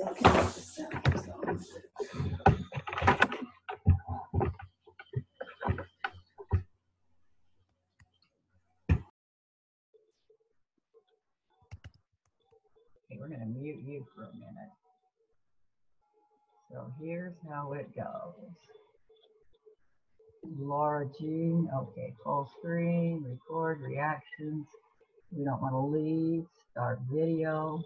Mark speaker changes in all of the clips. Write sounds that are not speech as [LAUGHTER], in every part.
Speaker 1: Okay, we're gonna mute you for a minute. So here's how it goes. Laura Jean, okay, full screen, record reactions. We don't want to leave, start video.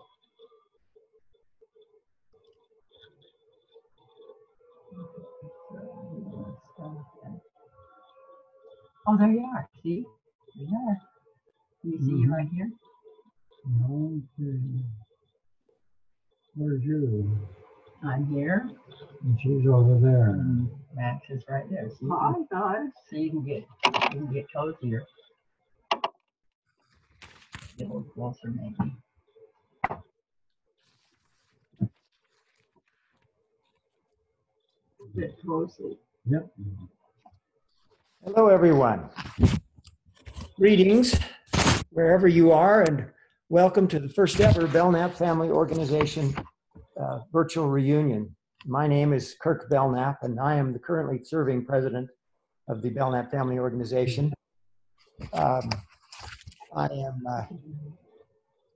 Speaker 1: Oh, there you are, see? There you are. Can you see you mm-hmm. right here?
Speaker 2: Okay. Where's you?
Speaker 1: I'm here,
Speaker 2: And she's over there.
Speaker 1: and Max is right there. So you can,
Speaker 3: guys.
Speaker 1: so you can get, you can get cozier. Get a little closer maybe.
Speaker 3: Bit closely.
Speaker 2: Yep. Mm-hmm.
Speaker 4: Hello, everyone. Greetings, wherever you are, and welcome to the first ever Belnap Family Organization uh, virtual reunion. My name is Kirk Belnap, and I am the currently serving president of the Belnap Family Organization. Um, I am. Uh,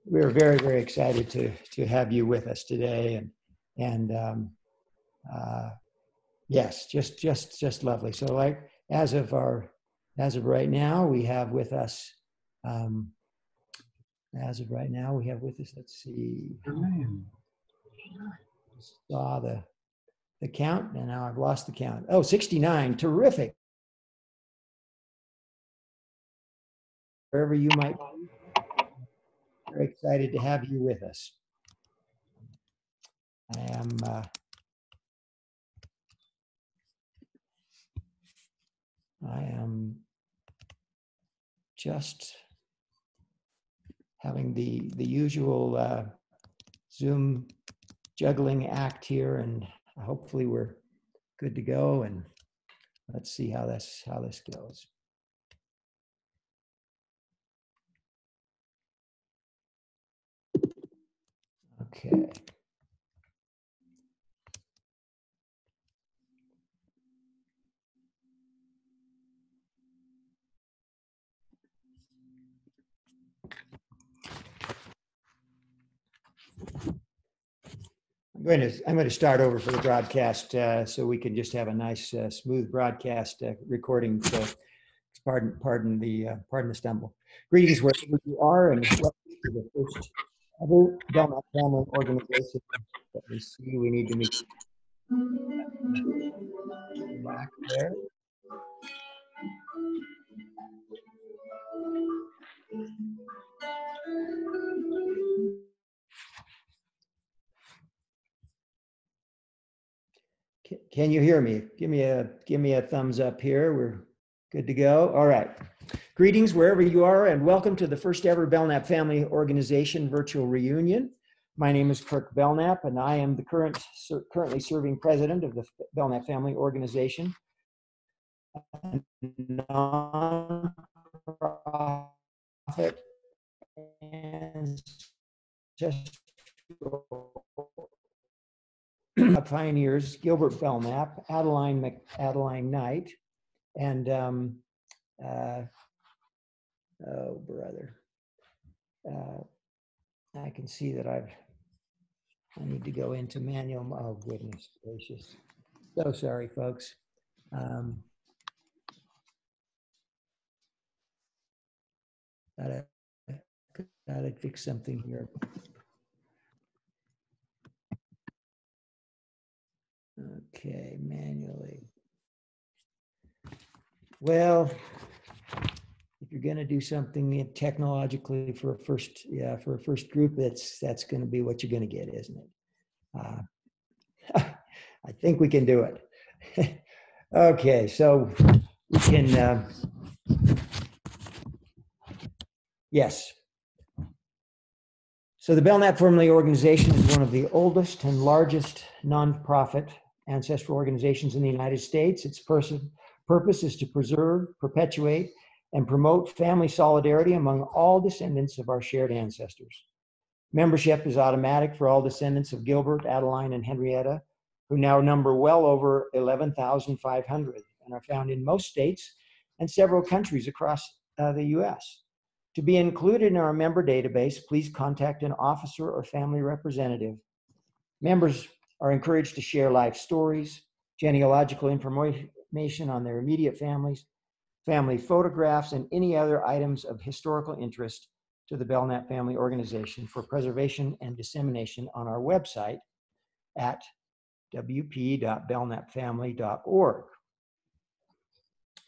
Speaker 4: we're very, very excited to to have you with us today, and and um, uh, yes, just just just lovely. So, like as of our as of right now, we have with us, um, as of right now, we have with us, let's see, saw the, the count, and now I've lost the count. Oh, 69, terrific. Wherever you might be, very excited to have you with us. I am, uh, I am just having the the usual uh, Zoom juggling act here, and hopefully we're good to go. And let's see how this how this goes. Okay. Going to, I'm going to start over for the broadcast uh, so we can just have a nice, uh, smooth broadcast uh, recording. So pardon, pardon the, uh, pardon the stumble. Greetings wherever you are and welcome to the first ever Belmont Family Organization that we see we need to meet. Back there. Can you hear me? Give me a, give me a thumbs up here. We're good to go. All right. Greetings wherever you are and welcome to the first ever Belnap Family Organization virtual reunion. My name is Kirk Belnap and I am the current, ser- currently serving president of the Belnap Family Organization. nonprofit pioneers Gilbert Belnap, Adeline Mc, Adeline Knight, and um, uh, oh brother, uh, I can see that I've I need to go into manual. Oh goodness gracious, so sorry, folks. Um, gotta gotta fix something here. Okay, manually. Well, if you're gonna do something technologically for a first, yeah, for a first group, that's, that's gonna be what you're gonna get, isn't it? Uh, [LAUGHS] I think we can do it. [LAUGHS] Okay, so we can, uh, yes. So the Belnap Family Organization is one of the oldest and largest nonprofit ancestral organizations in the United States. Its purpose is to preserve, perpetuate, and promote family solidarity among all descendants of our shared ancestors. Membership is automatic for all descendants of Gilbert, Adeline, and Henrietta, who now number well over 11,500 and are found in most states and several countries across uh, the US. To be included in our member database, please contact an officer or family representative. Members are encouraged to share life stories, genealogical information on their immediate families, family photographs, and any other items of historical interest to the Belnap Family Organization for preservation and dissemination on our website at wp.belnapfamily.org.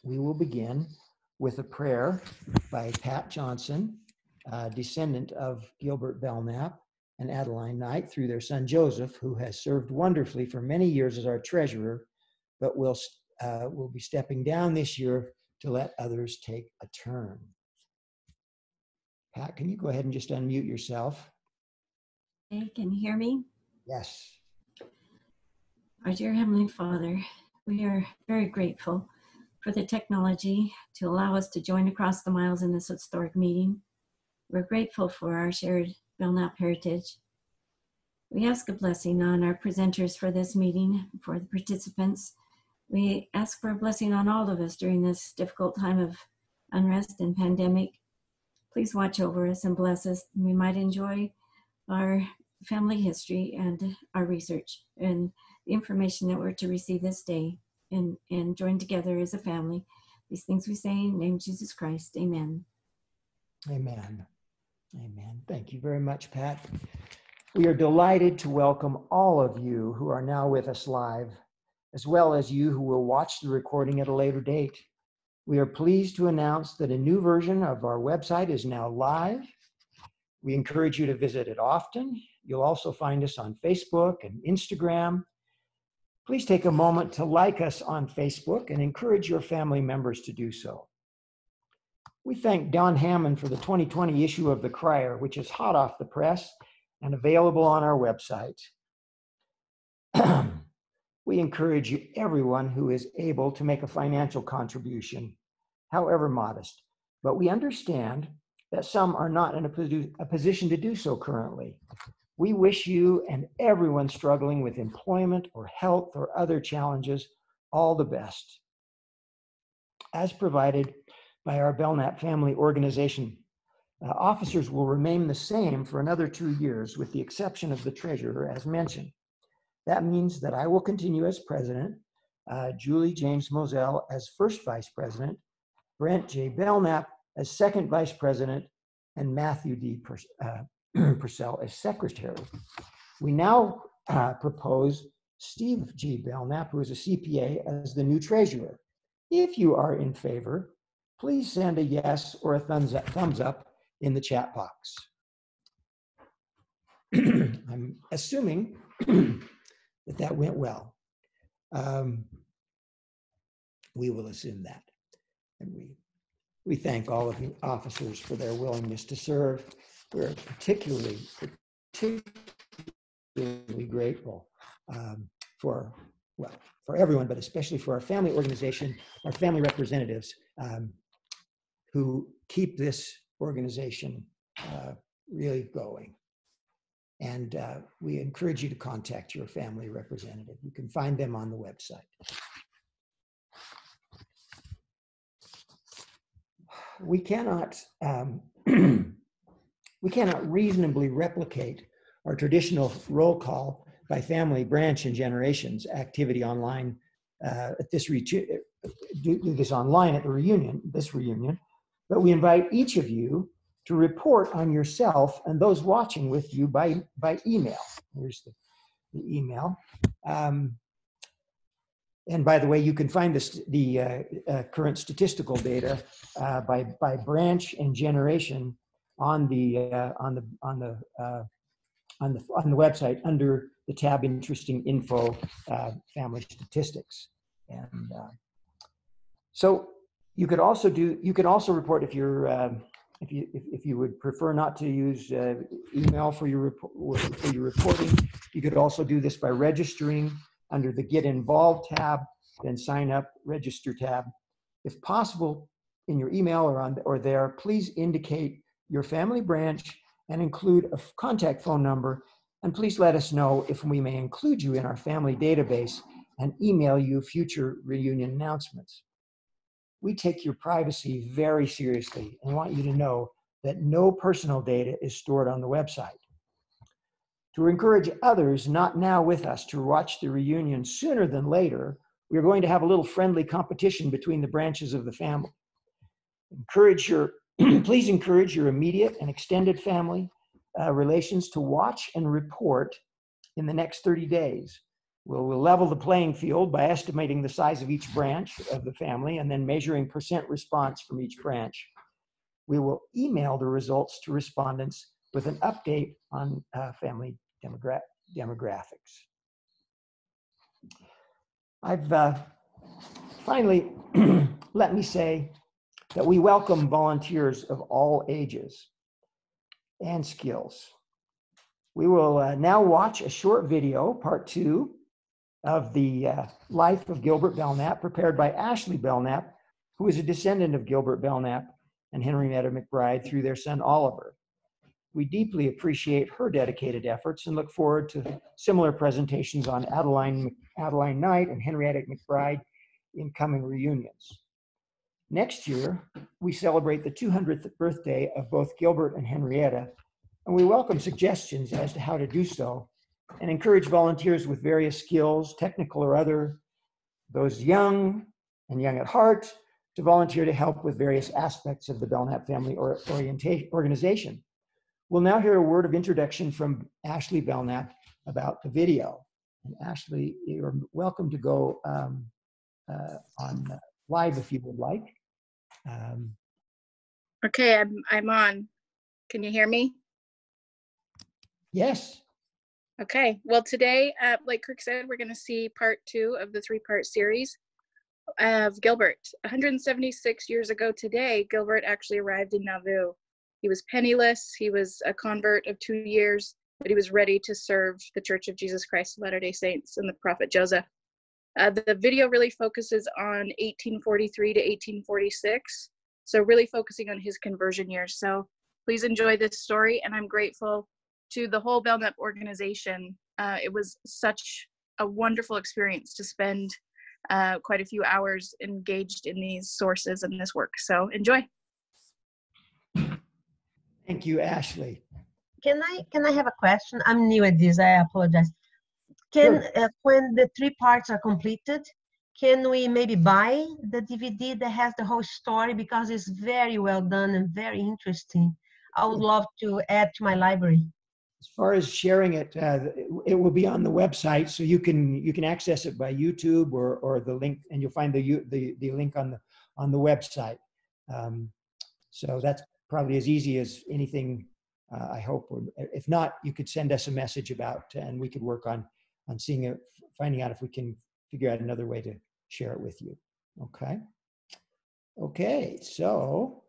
Speaker 4: We will begin with a prayer by Pat Johnson, a descendant of Gilbert Belnap and Adeline Knight through their son Joseph, who has served wonderfully for many years as our treasurer, but will, uh, will be stepping down this year to let others take a turn. Pat, can you go ahead and just unmute yourself?
Speaker 3: Hey, can you hear me?
Speaker 4: Yes.
Speaker 3: Our dear Heavenly Father, we are very grateful for the technology to allow us to join across the miles in this historic meeting. We're grateful for our shared Belnap heritage. We ask a blessing on our presenters for this meeting, for the participants. We ask for a blessing on all of us during this difficult time of unrest and pandemic. Please watch over us and bless us. We might enjoy our family history and our research and the information that we're to receive this day and, and join together as a family. These things we say in the name of Jesus Christ. Amen.
Speaker 4: Amen. Amen. Thank you very much, Pat. We are delighted to welcome all of you who are now with us live, as well as you who will watch the recording at a later date. We are pleased to announce that a new version of our website is now live. We encourage you to visit it often. You'll also find us on Facebook and Instagram Please take a moment to like us on Facebook and encourage your family members to do so. We thank Don Hammond for the 2020 issue of The Crier, which is hot off the press and available on our website. [CLEARS THROAT] we encourage you, everyone who is able to make a financial contribution, however modest, but we understand that some are not in a, a position to do so currently. We wish you and everyone struggling with employment or health or other challenges all the best. As provided by our Belnap Family Organization, uh, officers will remain the same for another two years, with the exception of the treasurer, as mentioned. That means that I will continue as president, uh, Julie James Moselle as first vice president, Brent J. Belnap as second vice president, and Matthew D. Uh, [CLEARS THROAT] Purcell as secretary. We now uh, propose Steve G. Belnap, who is a CPA, as the new treasurer. If you are in favor, please send a yes or a thumbs up, thumbs up in the chat box. [CLEARS THROAT] I'm assuming [CLEARS THROAT] that that went well. Um, we will assume that. And we, we thank all of the officers for their willingness to serve we're particularly, particularly grateful um, for, well, for everyone, but especially for our family organization, our family representatives um, who keep this organization uh, really going. And uh, we encourage you to contact your family representative. You can find them on the website. We cannot um, [CLEARS THROAT] we cannot reasonably replicate our traditional roll call by family, branch, and generations activity online uh, at this do, do this online at the reunion, this reunion. But we invite each of you to report on yourself and those watching with you by by email. Here's the, the email. Um, and by the way, you can find this, the uh, uh, current statistical data uh, by, by branch and generation on the uh, on the on the uh, on the on the website under the tab interesting info uh, family statistics and so you could also do you could also report if you're um, if you if, if you would prefer not to use uh, email for your report for your reporting you could also do this by registering under the get involved tab then sign up register tab if possible in your email or on or there please indicate your family branch and include a contact phone number. And please let us know if we may include you in our family database and email you future reunion announcements. We take your privacy very seriously and want you to know that no personal data is stored on the website. To encourage others not now with us to watch the reunion sooner than later, we're going to have a little friendly competition between the branches of the family. Encourage your, [CLEARS THROAT] please encourage your immediate and extended family uh, relations to watch and report in the next 30 days. We'll, we'll level the playing field by estimating the size of each branch of the family and then measuring percent response from each branch. We will email the results to respondents with an update on uh, family demogra- demographics. I've uh, finally, [CLEARS THROAT] let me say that we welcome volunteers of all ages and skills. We will uh, now watch a short video, part two, of the uh, life of Gilbert Belnap, prepared by Ashley Belnap, who is a descendant of Gilbert Belnap and Henrietta McBride through their son Oliver. We deeply appreciate her dedicated efforts and look forward to similar presentations on Adeline, Adeline Knight and Henrietta McBride in coming reunions. Next year, we celebrate the 200th birthday of both Gilbert and Henrietta, and we welcome suggestions as to how to do so and encourage volunteers with various skills, technical or other, those young and young at heart, to volunteer to help with various aspects of the Belnap family or orientation, organization. We'll now hear a word of introduction from Ashley Belnap about the video. And Ashley, you're welcome to go um, uh, on live if you would like. Um,
Speaker 5: Okay, I'm I'm on. Can you hear me?
Speaker 4: yes,
Speaker 5: Okay. Well, today, uh, like Kirk said, we're going to see part two of the three-part series of Gilbert. 176 years ago today, Gilbert actually arrived in Nauvoo. He was penniless. He was a convert of two years, but he was ready to serve the Church of Jesus Christ of Latter-day Saints and the Prophet Joseph. Uh, the video really focuses on 1843 to 1846, so really focusing on his conversion years. So please enjoy this story, and I'm grateful to the whole Belnap organization. Uh, it was such a wonderful experience to spend uh, quite a few hours engaged in these sources and this work. So enjoy.
Speaker 4: thank you, Ashley.
Speaker 6: Can I can I have a question? I'm new at this. I apologize. Can uh, when the three parts are completed, can we maybe buy the DVD that has the whole story because it's very well done and very interesting. I would love to add to my library.
Speaker 4: As far as sharing it, uh, it will be on the website, so you can you can access it by YouTube or or the link, and you'll find the the the link on the on the website. Um, so that's probably as easy as anything. Uh, I hope. If not, you could send us a message about, and we could work on on seeing it, finding out if we can figure out another way to share it with you. Okay. Okay. So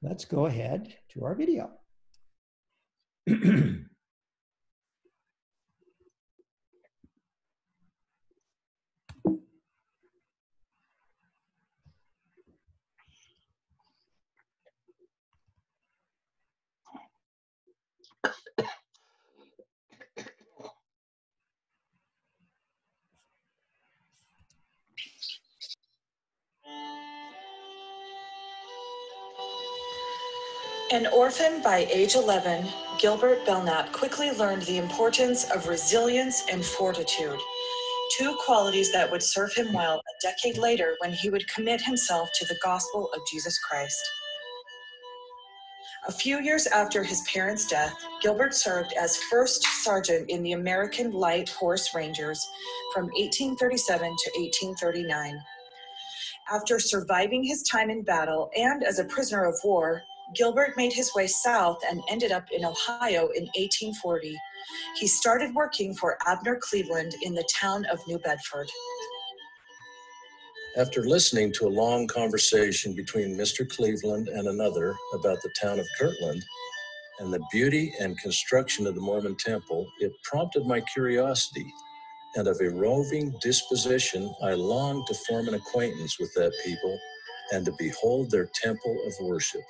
Speaker 4: let's go ahead to our video. [CLEARS THROAT]
Speaker 7: An orphan by age 11, Gilbert Belnap quickly learned the importance of resilience and fortitude, two qualities that would serve him well a decade later when he would commit himself to the gospel of Jesus Christ. A few years after his parents' death, Gilbert served as first sergeant in the American Light Horse Rangers from 1837 to 1839. After surviving his time in battle and as a prisoner of war, Gilbert made his way south and ended up in Ohio in 1840. He started working for Abner Cleveland in the town of New Bedford.
Speaker 8: After listening to a long conversation between Mr. Cleveland and another about the town of Kirtland and the beauty and construction of the Mormon temple, it prompted my curiosity, and of a roving disposition, I longed to form an acquaintance with that people and to behold their temple of worship.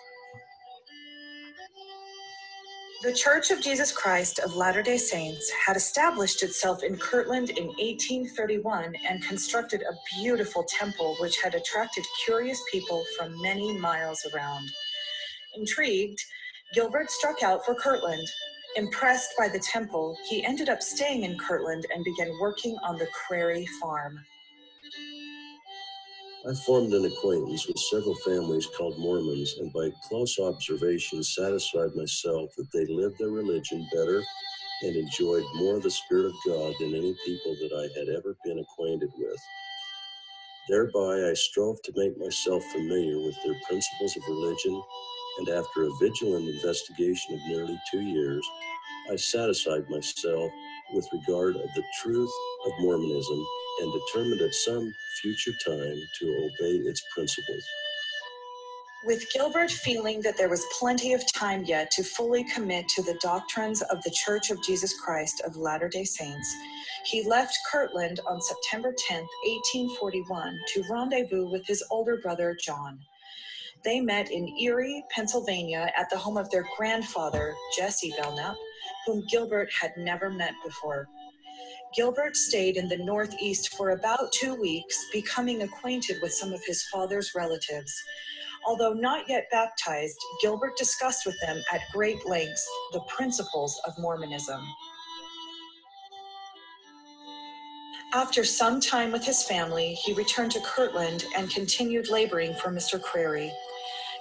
Speaker 7: The Church of Jesus Christ of Latter day Saints had established itself in Kirtland in 1831 and constructed a beautiful temple which had attracted curious people from many miles around. Intrigued, Gilbert struck out for Kirtland. Impressed by the temple, he ended up staying in Kirtland and began working on the Crary farm.
Speaker 8: I formed an acquaintance with several families called Mormons, and by close observation satisfied myself that they lived their religion better and enjoyed more of the Spirit of God than any people that I had ever been acquainted with. Thereby, I strove to make myself familiar with their principles of religion, and after a vigilant investigation of nearly two years, I satisfied myself with regard of the truth of Mormonism and determined at some future time to obey its principles.
Speaker 7: With Gilbert feeling that there was plenty of time yet to fully commit to the doctrines of the Church of Jesus Christ of Latter day Saints, he left Kirtland on September 10, 1841, to rendezvous with his older brother John. They met in Erie, Pennsylvania, at the home of their grandfather, Jesse Belnap, whom Gilbert had never met before. Gilbert stayed in the Northeast for about two weeks, becoming acquainted with some of his father's relatives. Although not yet baptized, Gilbert discussed with them at great lengths the principles of Mormonism. After some time with his family, he returned to Kirtland and continued laboring for Mr. Crary.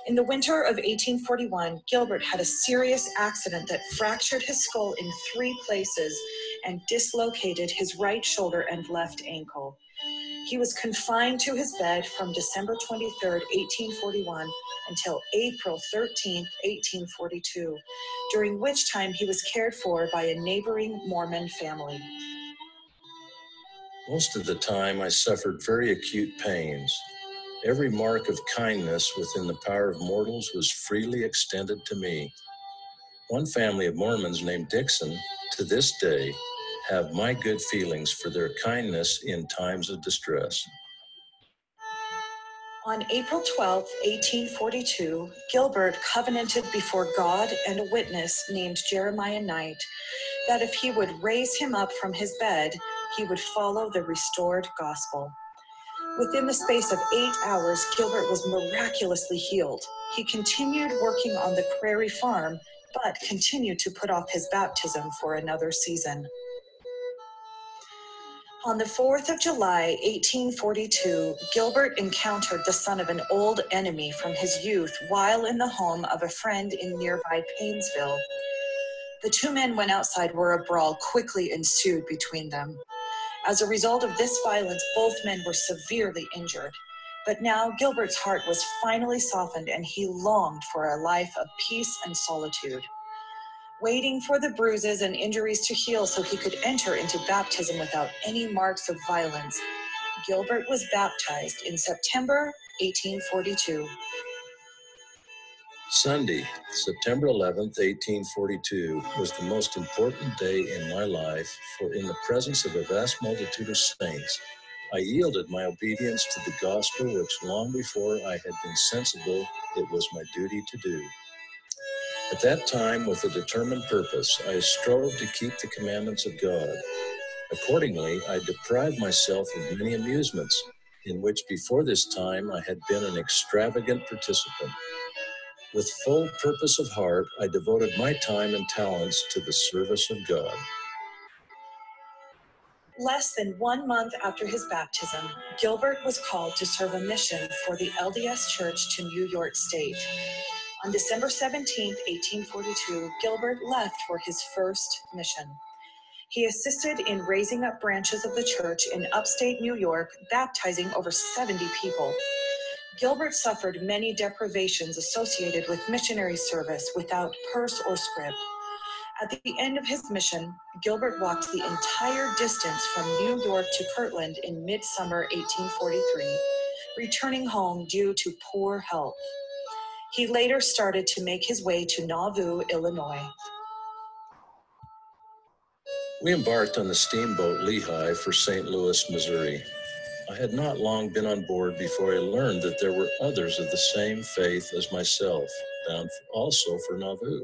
Speaker 7: In the winter of 1841, Gilbert had a serious accident that fractured his skull in three places and dislocated his right shoulder and left ankle. He was confined to his bed from December 23, 1841 until April 13, 1842, during which time he was cared for by a neighboring Mormon family.
Speaker 8: Most of the time, I suffered very acute pains. Every mark of kindness within the power of mortals was freely extended to me. One family of Mormons named Dixon, to this day, have my good feelings for their kindness in times of distress.
Speaker 7: On April 12, 1842, Gilbert covenanted before God and a witness named Jeremiah Knight that if he would raise him up from his bed, he would follow the restored gospel. Within the space of eight hours, Gilbert was miraculously healed. He continued working on the Crary farm, but continued to put off his baptism for another season. On the 4th of July, 1842, Gilbert encountered the son of an old enemy from his youth while in the home of a friend in nearby Painesville. The two men went outside where a brawl quickly ensued between them. As a result of this violence, both men were severely injured. But now Gilbert's heart was finally softened and he longed for a life of peace and solitude waiting for the bruises and injuries to heal so he could enter into baptism without any marks of violence. Gilbert was baptized in September 1842.
Speaker 8: Sunday, September 11th, 1842, was the most important day in my life, for in the presence of a vast multitude of saints, I yielded my obedience to the gospel which long before I had been sensible it was my duty to do. At that time, with a determined purpose, I strove to keep the commandments of God. Accordingly, I deprived myself of many amusements, in which before this time I had been an extravagant participant. With full purpose of heart, I devoted my time and talents to the service of God.
Speaker 7: Less than one month after his baptism, Gilbert was called to serve a mission for the LDS Church to New York State. On December 17, 1842, Gilbert left for his first mission. He assisted in raising up branches of the church in upstate New York, baptizing over 70 people. Gilbert suffered many deprivations associated with missionary service without purse or scrip. At the end of his mission, Gilbert walked the entire distance from New York to Kirtland in midsummer 1843, returning home due to poor health. He later started to make his way to Nauvoo, Illinois.
Speaker 8: We embarked on the steamboat Lehigh for St. Louis, Missouri. I had not long been on board before I learned that there were others of the same faith as myself, bound also for Nauvoo.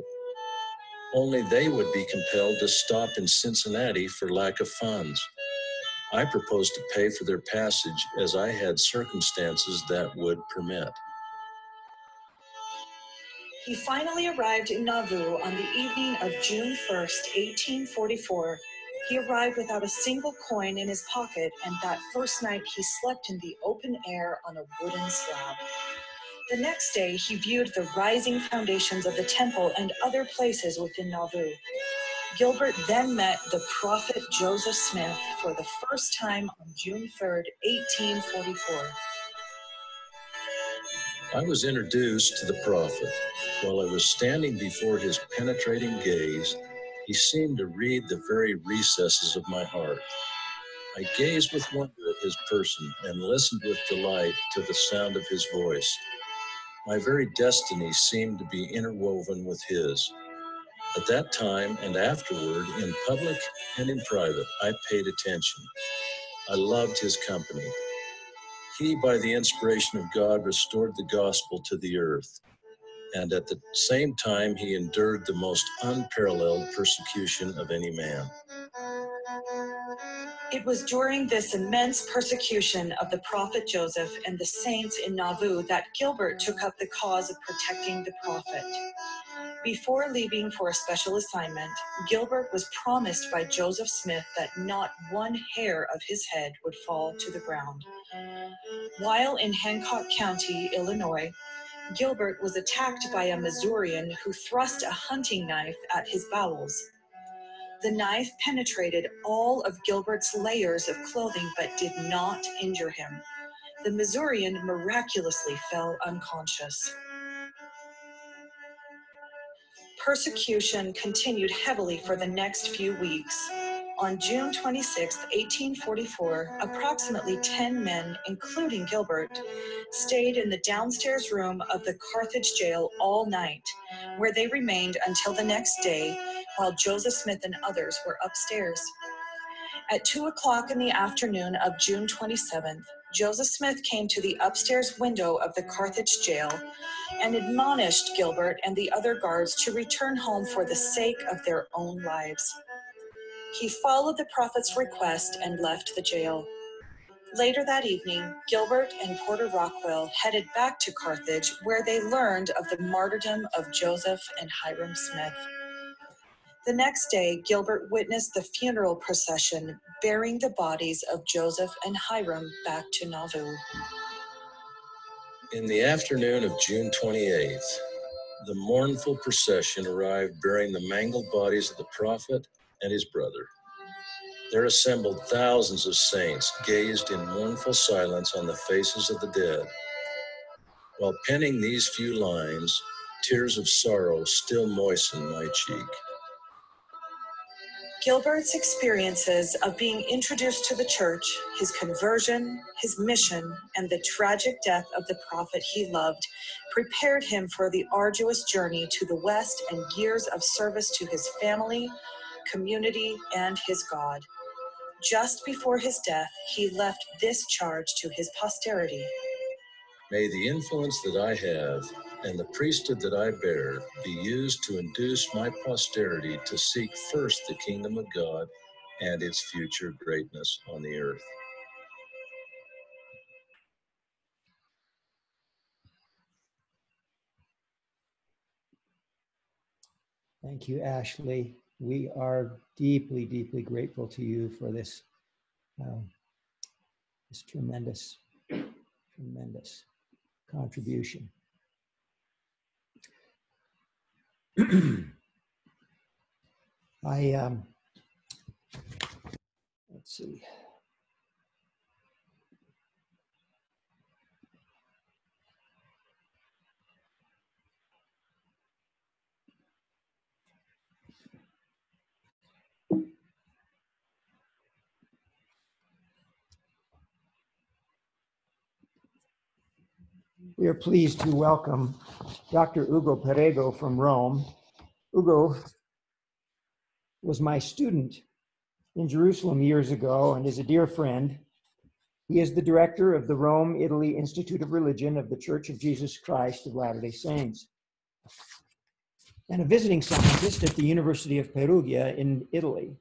Speaker 8: only they would be compelled to stop in Cincinnati for lack of funds. I proposed to pay for their passage as I had circumstances that would permit.
Speaker 7: He finally arrived in Nauvoo on the evening of June 1st, 1844. He arrived without a single coin in his pocket, and that first night he slept in the open air on a wooden slab. The next day, he viewed the rising foundations of the temple and other places within Nauvoo. Gilbert then met the prophet Joseph Smith for the first time on June 3rd, 1844.
Speaker 8: I was introduced to the prophet. While I was standing before his penetrating gaze, he seemed to read the very recesses of my heart. I gazed with wonder at his person and listened with delight to the sound of his voice. My very destiny seemed to be interwoven with his. At that time and afterward, in public and in private, I paid attention. I loved his company. He, by the inspiration of God, restored the gospel to the earth. And at the same time, he endured the most unparalleled persecution of any man.
Speaker 7: It was during this immense persecution of the prophet Joseph and the saints in Nauvoo that Gilbert took up the cause of protecting the prophet. Before leaving for a special assignment, Gilbert was promised by Joseph Smith that not one hair of his head would fall to the ground. While in Hancock County, Illinois, Gilbert was attacked by a Missourian who thrust a hunting knife at his bowels. The knife penetrated all of Gilbert's layers of clothing but did not injure him. The Missourian miraculously fell unconscious. Persecution continued heavily for the next few weeks. On June 26, 1844, approximately 10 men, including Gilbert, stayed in the downstairs room of the Carthage jail all night, where they remained until the next day while Joseph Smith and others were upstairs. At 2 o'clock in the afternoon of June 27th, Joseph Smith came to the upstairs window of the Carthage jail and admonished Gilbert and the other guards to return home for the sake of their own lives. He followed the prophet's request and left the jail. Later that evening, Gilbert and Porter Rockwell headed back to Carthage, where they learned of the martyrdom of Joseph and Hyrum Smith. The next day, Gilbert witnessed the funeral procession bearing the bodies of Joseph and Hyrum back to Nauvoo.
Speaker 8: In the afternoon of June 28th, the mournful procession arrived bearing the mangled bodies of the prophet and his brother. There assembled thousands of saints, gazed in mournful silence on the faces of the dead. While penning these few lines, tears of sorrow still moisten my cheek.
Speaker 7: Gilbert's experiences of being introduced to the church, his conversion, his mission, and the tragic death of the prophet he loved prepared him for the arduous journey to the West and years of service to his family, community, and his God. Just before his death, he left this charge to his posterity.
Speaker 8: May the influence that I have and the priesthood that I bear be used to induce my posterity to seek first the kingdom of God and its future greatness on the earth.
Speaker 4: Thank you, Ashley. We are deeply, deeply grateful to you for this, um, this tremendous, tremendous contribution. [CLEARS THROAT] I, um, let's see. We are pleased to welcome Dr. Ugo Perego from Rome. Ugo was my student in Jerusalem years ago and is a dear friend. He is the director of the Rome, Italy Institute of Religion of the Church of Jesus Christ of Latter day Saints. and a visiting scientist at the University of Perugia in Italy.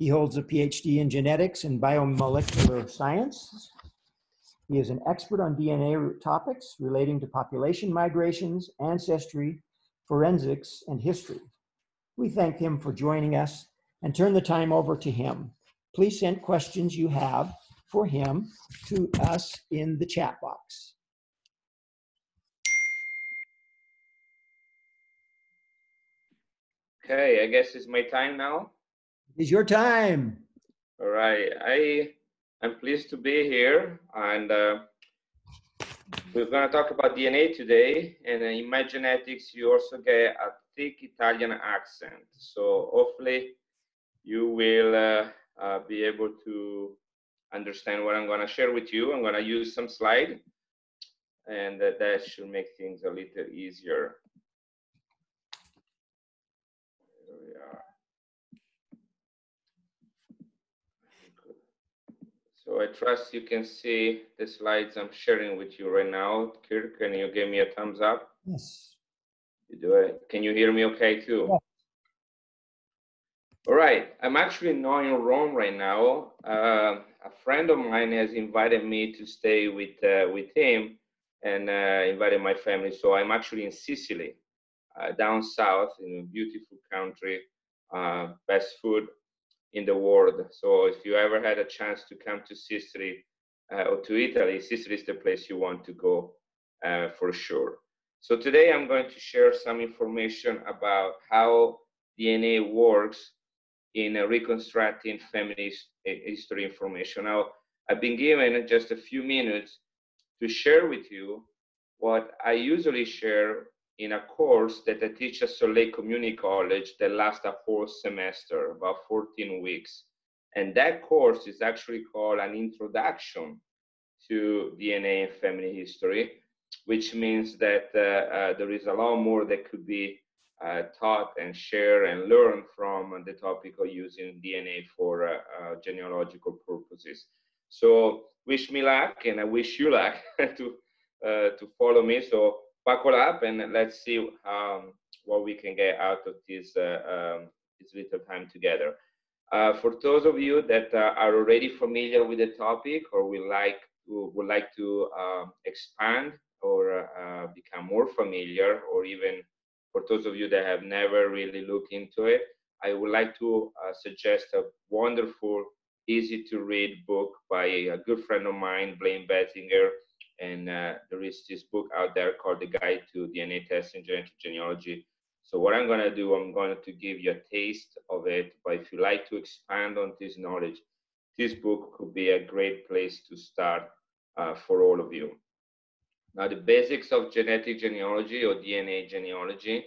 Speaker 4: He holds a PhD in genetics and biomolecular science. He is an expert on DNA topics relating to population migrations, ancestry, forensics, and history. We thank him for joining us and turn the time over to him. Please send questions you have for him to us in the chat box.
Speaker 9: Okay, I guess it's my time now.
Speaker 4: It's your time.
Speaker 9: All right, I am pleased to be here, and uh, we're going to talk about DNA today. And in my genetics, you also get a thick Italian accent, so hopefully you will uh, uh, be able to understand what I'm going to share with you. I'm going to use some slide, and that, that should make things a little easier. Here we are. So I trust you can see the slides I'm sharing with you right now. Kirk, can you give me a thumbs up?
Speaker 4: Yes.
Speaker 9: You do it. Can you hear me okay too?
Speaker 4: Yeah.
Speaker 9: All right. I'm actually not in Rome right now. Uh, a friend of mine has invited me to stay with uh, with him and uh, invited my family. So I'm actually in Sicily, uh, down south in a beautiful country, uh, best food in the world. So if you ever had a chance to come to Sicily uh, or to Italy, Sicily is the place you want to go for sure. So today I'm going to share some information about how DNA works in uh, reconstructing family history information. Now, I've been given just a few minutes to share with you what I usually share in a course that I teach at Soleil Community College that lasts a whole semester, about 14 weeks. And that course is actually called an introduction to DNA and family history, which means that uh, uh, there is a lot more that could be uh, taught and shared and learned from the topic of using DNA for uh, uh, genealogical purposes. So wish me luck, and I wish you luck [LAUGHS] to uh, to follow me. So buckle up, and let's see um, what we can get out of this uh, um, this little time together. Uh, for those of you that are already familiar with the topic or would like to, would like to um, expand or become more familiar or even for those of you that have never really looked into it, I would like to uh, suggest a wonderful, easy to read book by a good friend of mine, Blaine Bettinger. And uh, there is this book out there called The Guide to DNA Testing Genetic Genealogy. So what I'm going to do, I'm going to give you a taste of it. But if you like to expand on this knowledge, this book could be a great place to start uh, for all of you. Now, the basics of genetic genealogy or DNA genealogy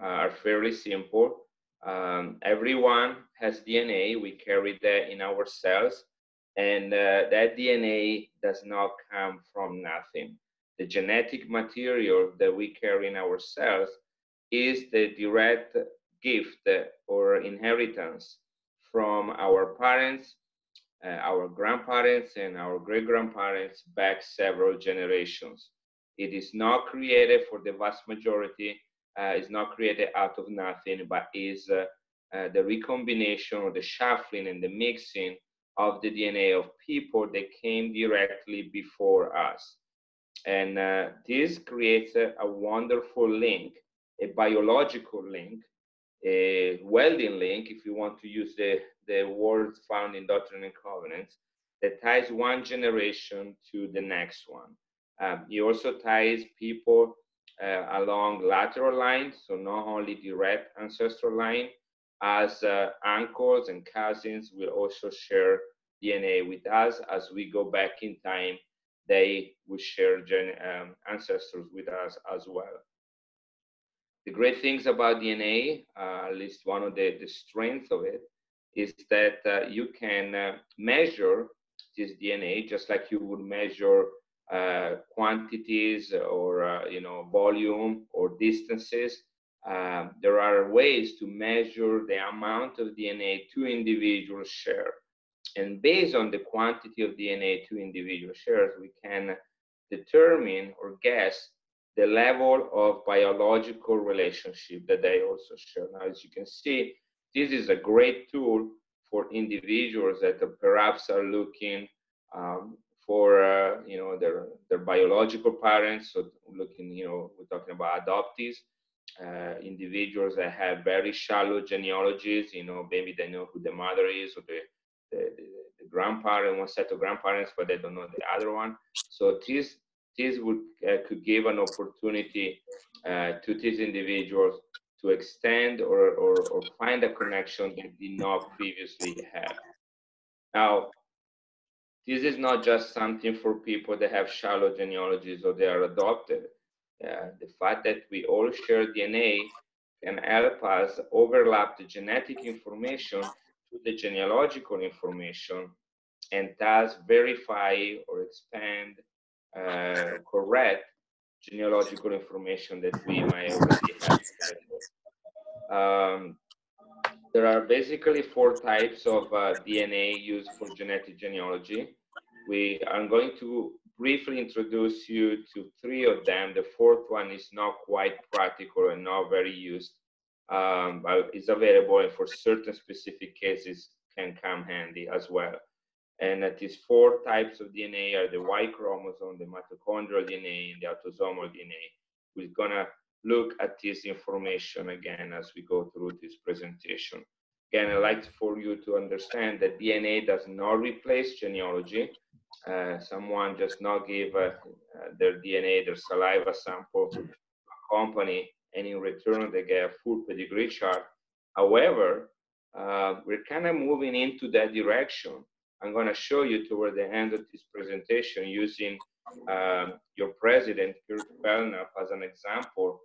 Speaker 9: uh, are fairly simple. Um, everyone has DNA. We carry that in our cells, and uh, that DNA does not come from nothing. The genetic material that we carry in ourselves is the direct gift or inheritance from our parents, uh, our grandparents, and our great grandparents back several generations. It is not created for the vast majority, uh, is not created out of nothing, but is uh, uh, the recombination or the shuffling and the mixing of the DNA of people that came directly before us. And uh, this creates a, a wonderful link, a biological link, a welding link, if you want to use the, the words found in Doctrine and Covenants, that ties one generation to the next one. Um, he also ties people uh, along lateral lines, so not only direct ancestral line, as uh, uncles and cousins will also share DNA with us as we go back in time. They will share gen- um, ancestors with us as well. The great things about DNA, uh, at least one of the, the strengths of it, is that uh, you can uh, measure this DNA just like you would measure uh, quantities or uh, you know volume or distances. Um, there are ways to measure the amount of DNA two individuals share. And based on the quantity of DNA two individuals share, we can determine or guess the level of biological relationship that they also share. Now, as you can see, this is a great tool for individuals that perhaps are looking um, for uh, you know their their biological parents. So looking, you know, we're talking about adoptees, uh, individuals that have very shallow genealogies. You know, maybe they know who the mother is or the the, the, the grandparent, one set of grandparents, but they don't know the other one. So this this would uh, could give an opportunity uh, to these individuals to extend or, or, or find a connection they did not previously have. Now, this is not just something for people that have shallow genealogies or they are adopted. Uh, the fact that we all share DNA can help us overlap the genetic information to the genealogical information and thus verify or expand, uh, correct genealogical information that we might already have. Um, there are basically four types of uh, DNA used for genetic genealogy. We are going to briefly introduce you to three of them. The fourth one is not quite practical and not very used, um, but it's available and for certain specific cases can come handy as well. And these four types of DNA are the Y chromosome, the mitochondrial DNA, and the autosomal DNA. We're gonna look at this information again as we go through this presentation. Again, I'd like for you to understand that DNA does not replace genealogy. Uh, someone just not give uh, their DNA, their saliva sample to a company, and in return they get a full pedigree chart. However, uh, we're kind of moving into that direction. I'm going to show you toward the end of this presentation using um, your president, Kurt Belnap, as an example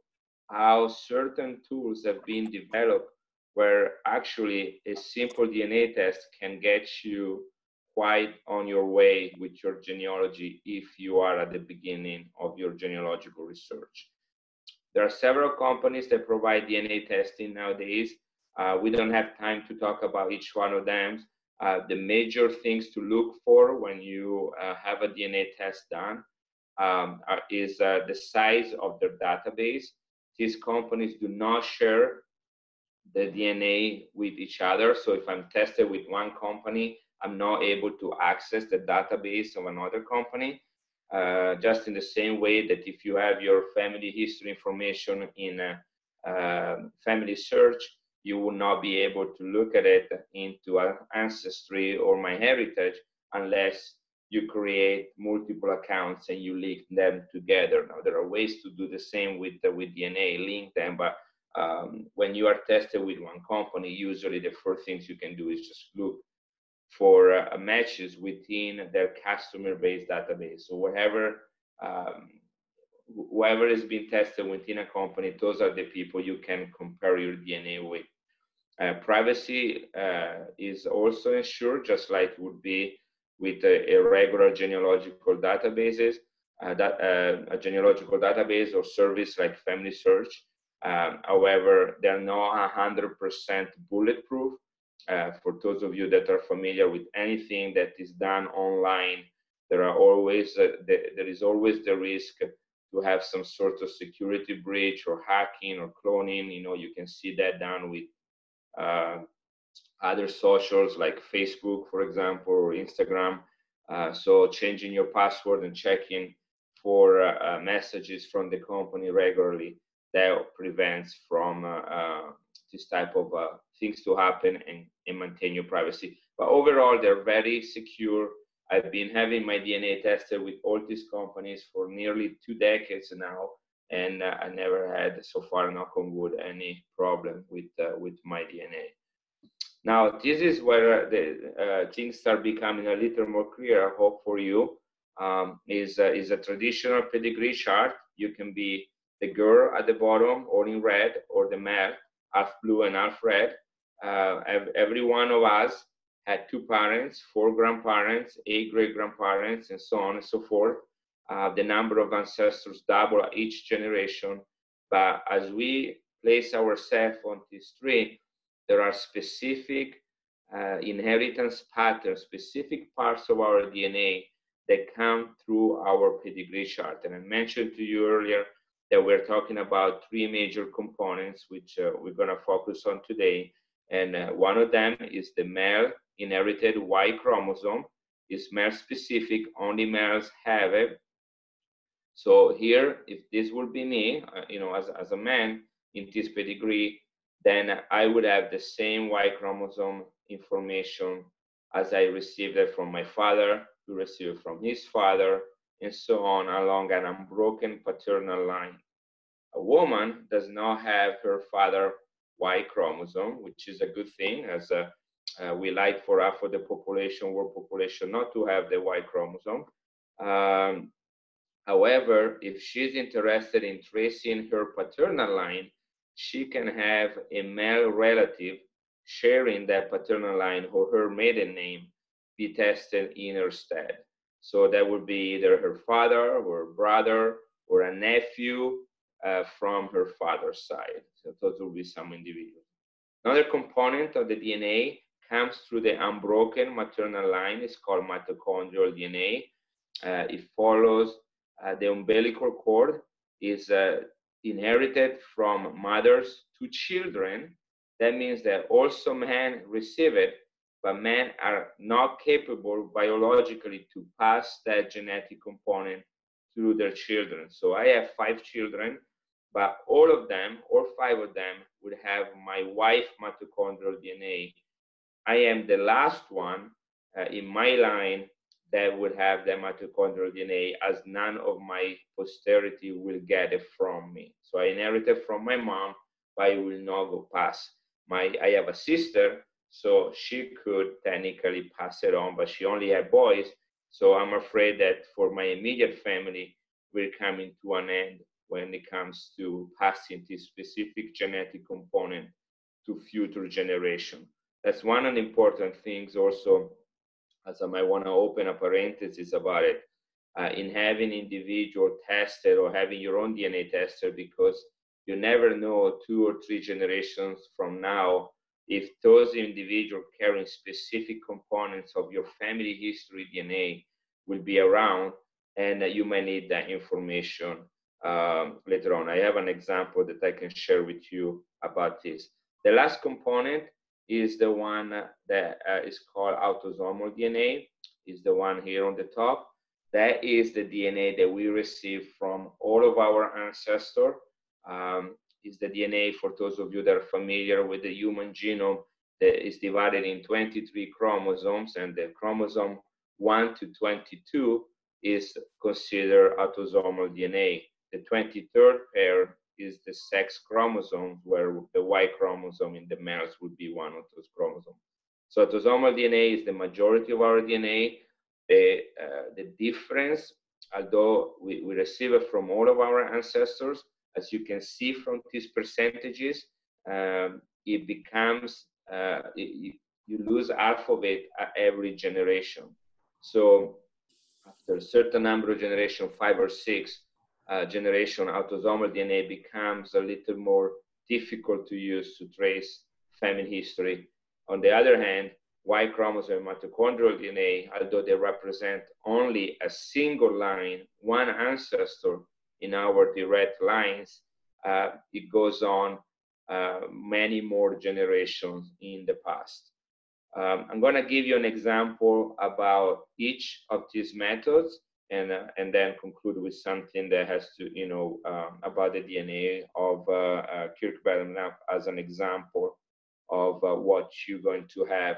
Speaker 9: how certain tools have been developed where actually a simple DNA test can get you quite on your way with your genealogy if you are at the beginning of your genealogical research. There are several companies that provide DNA testing nowadays. Uh, we don't have time to talk about each one of them. Uh, the major things to look for when you uh, have a DNA test done um, are, is uh, the size of their database these companies do not share the DNA with each other. So if I'm tested with one company, I'm not able to access the database of another company. Uh, just in the same way that if you have your family history information in a, uh, family search, you will not be able to look at it into ancestry or MyHeritage unless you create multiple accounts and you link them together. Now there are ways to do the same with uh, with DNA, link them, but um, when you are tested with one company, usually the first things you can do is just look for uh, matches within their customer base database. So whatever um, whoever is being tested within a company, those are the people you can compare your DNA with. Uh, privacy uh, is also ensured, just like it would be with a, a regular genealogical databases, uh, that, uh, a genealogical database or service like Family Search. Um, however, they're not 100% bulletproof. Uh, for those of you that are familiar with anything that is done online, there are always uh, the, there is always the risk to have some sort of security breach or hacking or cloning. You know, you can see that done with uh, other socials like Facebook, for example, or Instagram. Uh, so changing your password and checking for uh, messages from the company regularly that prevents from this type of things to happen and, and maintain your privacy. But overall, they're very secure. I've been having my DNA tested with all these companies for nearly two decades now, and uh, I never had so far, knock on wood, any problem with uh, with my DNA. Now, this is where the uh, things start becoming a little more clear, I hope for you, um, is, uh, is a traditional pedigree chart. You can be the girl at the bottom or in red or the male, half blue and half red. Uh, every one of us had two parents, four grandparents, eight great grandparents, and so on and so forth. Uh, the number of ancestors double each generation. But as we place ourselves on this tree, there are specific uh, inheritance patterns, specific parts of our DNA that come through our pedigree chart. And I mentioned to you earlier that we're talking about three major components, which uh, we're going to focus on today. And uh, one of them is the male inherited Y chromosome. Is male specific, only males have it. So here, if this would be me, uh, you know, as, as a man in this pedigree, then I would have the same Y chromosome information as I received it from my father, who received from his father, and so on along an unbroken paternal line. A woman does not have her father Y chromosome, which is a good thing, as uh, uh, we like for half of the population, world population, not to have the Y chromosome. Um, however, if she's interested in tracing her paternal line, she can have a male relative sharing that paternal line or her maiden name be tested in her stead. So that would be either her father or brother or a nephew uh, from her father's side. So those will be some individuals. Another component of the DNA comes through the unbroken maternal line. It's called mitochondrial DNA. Uh, it follows uh, the umbilical cord, is uh, inherited from mothers to children. That means that also men receive it, but men are not capable biologically to pass that genetic component through their children. So I have five children, but all of them, all five of them, would have my wife mitochondrial DNA. I am the last one uh, in my line that would have the mitochondrial DNA, as none of my posterity will get it from me. So I inherited from my mom, but I will not go past. My I have a sister, so she could technically pass it on, but she only had boys. So I'm afraid that for my immediate family, we're coming to an end when it comes to passing this specific genetic component to future generation. That's one of the important things also, as I might want to open a parenthesis about it, uh, in having individual tested or having your own DNA tested because you never know two or three generations from now if those individuals carrying specific components of your family history DNA will be around and you may need that information um, later on. I have an example that I can share with you about this. The last component is the one that uh, is called autosomal DNA, is the one here on the top. That is the DNA that we receive from all of our ancestors. Um, is the DNA for those of you that are familiar with the human genome that is divided in 23 chromosomes and the chromosome 1 to 22 is considered autosomal DNA. The 23rd pair is the sex chromosomes, where the Y chromosome in the males would be one of those chromosomes. So autosomal DNA is the majority of our DNA. The, uh, the difference, although we, we receive it from all of our ancestors, as you can see from these percentages, um, it becomes, uh, it, you lose half of it at every generation. So after a certain number of generation, five or six, uh, generation autosomal DNA becomes a little more difficult to use to trace family history. On the other hand, Y chromosome mitochondrial DNA, although they represent only a single line, one ancestor in our direct lines, uh, it goes on uh, many more generations in the past. Um, I'm going to give you an example about each of these methods and uh, and then conclude with something that has to you know um, about the DNA of uh, uh, as an example of uh, what you're going to have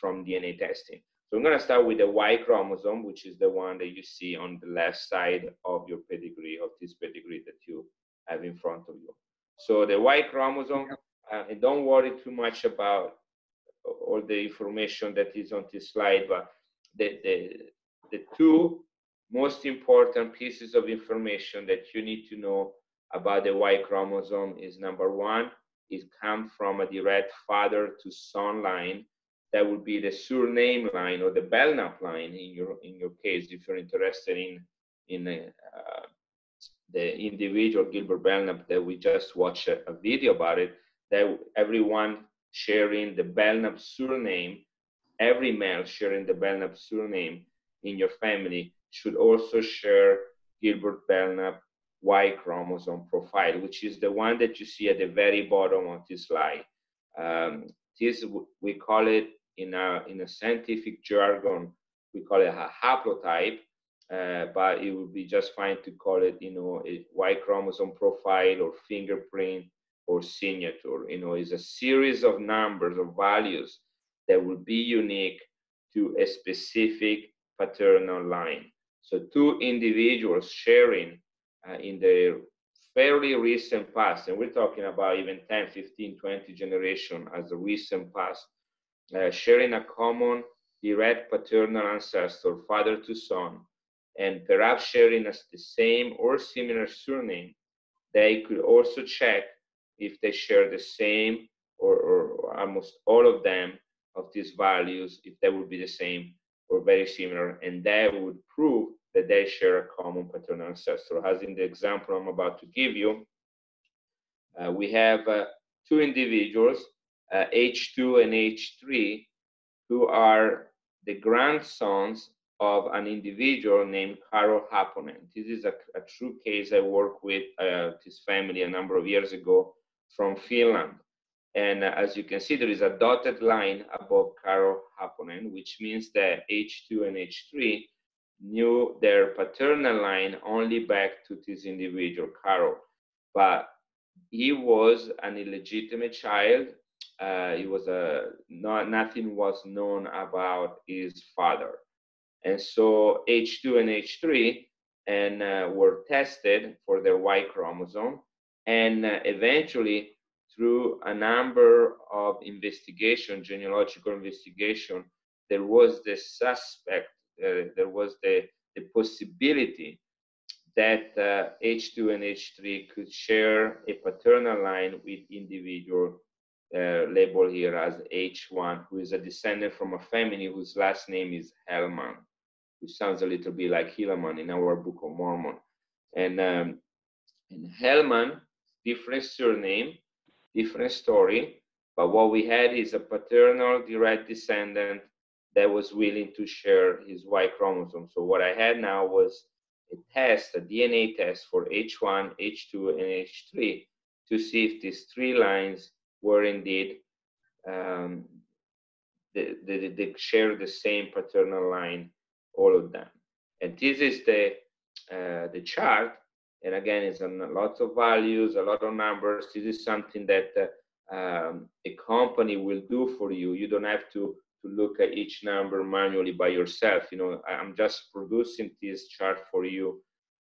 Speaker 9: from DNA testing. So I'm going to start with the Y chromosome, which is the one that you see on the left side of your pedigree of this pedigree that you have in front of you. So the Y chromosome, uh, and don't worry too much about all the information that is on this slide, but the the the two most important pieces of information that you need to know about the Y chromosome is number one, it comes from a direct father to son line. That would be the surname line or the Belnap line in your in your case, if you're interested in in uh, the individual Gilbert Belnap that we just watched a, a video about it. That everyone sharing the Belnap surname, every male sharing the Belnap surname in your family should also share Gilbert Belnap Y chromosome profile, which is the one that you see at the very bottom of this slide. Um, this we call it in a in a scientific jargon, we call it a haplotype, uh, but it would be just fine to call it, you know, a Y chromosome profile or fingerprint or signature. You know, is a series of numbers or values that will be unique to a specific paternal line. So two individuals sharing uh, in their fairly recent past, and we're talking about even 10, 15, 20 generation as a recent past, uh, sharing a common direct paternal ancestor, father to son, and perhaps sharing as the same or similar surname, they could also check if they share the same or, or almost all of them of these values, if they would be the same or very similar, and that would prove that they share a common paternal ancestor. As in the example I'm about to give you, uh, we have uh, two individuals, uh, H2 and H3, who are the grandsons of an individual named Karo Happonen. This is a, a true case I worked with uh, this family a number of years ago from Finland. And uh, as you can see, there is a dotted line above Karo Happonen, which means that H2 and H3 knew their paternal line only back to this individual, Karo. But he was an illegitimate child. Uh, he was a not, nothing was known about his father, and so H2 and H3 and uh, were tested for their Y chromosome, and uh, eventually through a number of investigation, genealogical investigation, there was the suspect, uh, there was the, the possibility that uh, H2 and H3 could share a paternal line with individual uh, labeled here as H1, who is a descendant from a family whose last name is Hellman, which sounds a little bit like Helaman in our Book of Mormon. And, um, and Hellman, different surname, different story. But what we had is a paternal direct descendant that was willing to share his Y chromosome. So what I had now was a test, a DNA test for H1, H2, and H3 to see if these three lines were indeed um, they, they, they, share the same paternal line, all of them. And this is the uh, the chart and again, it's a lots of values, a lot of numbers. This is something that uh, um, a company will do for you. You don't have to to look at each number manually by yourself. You know, I'm just producing this chart for you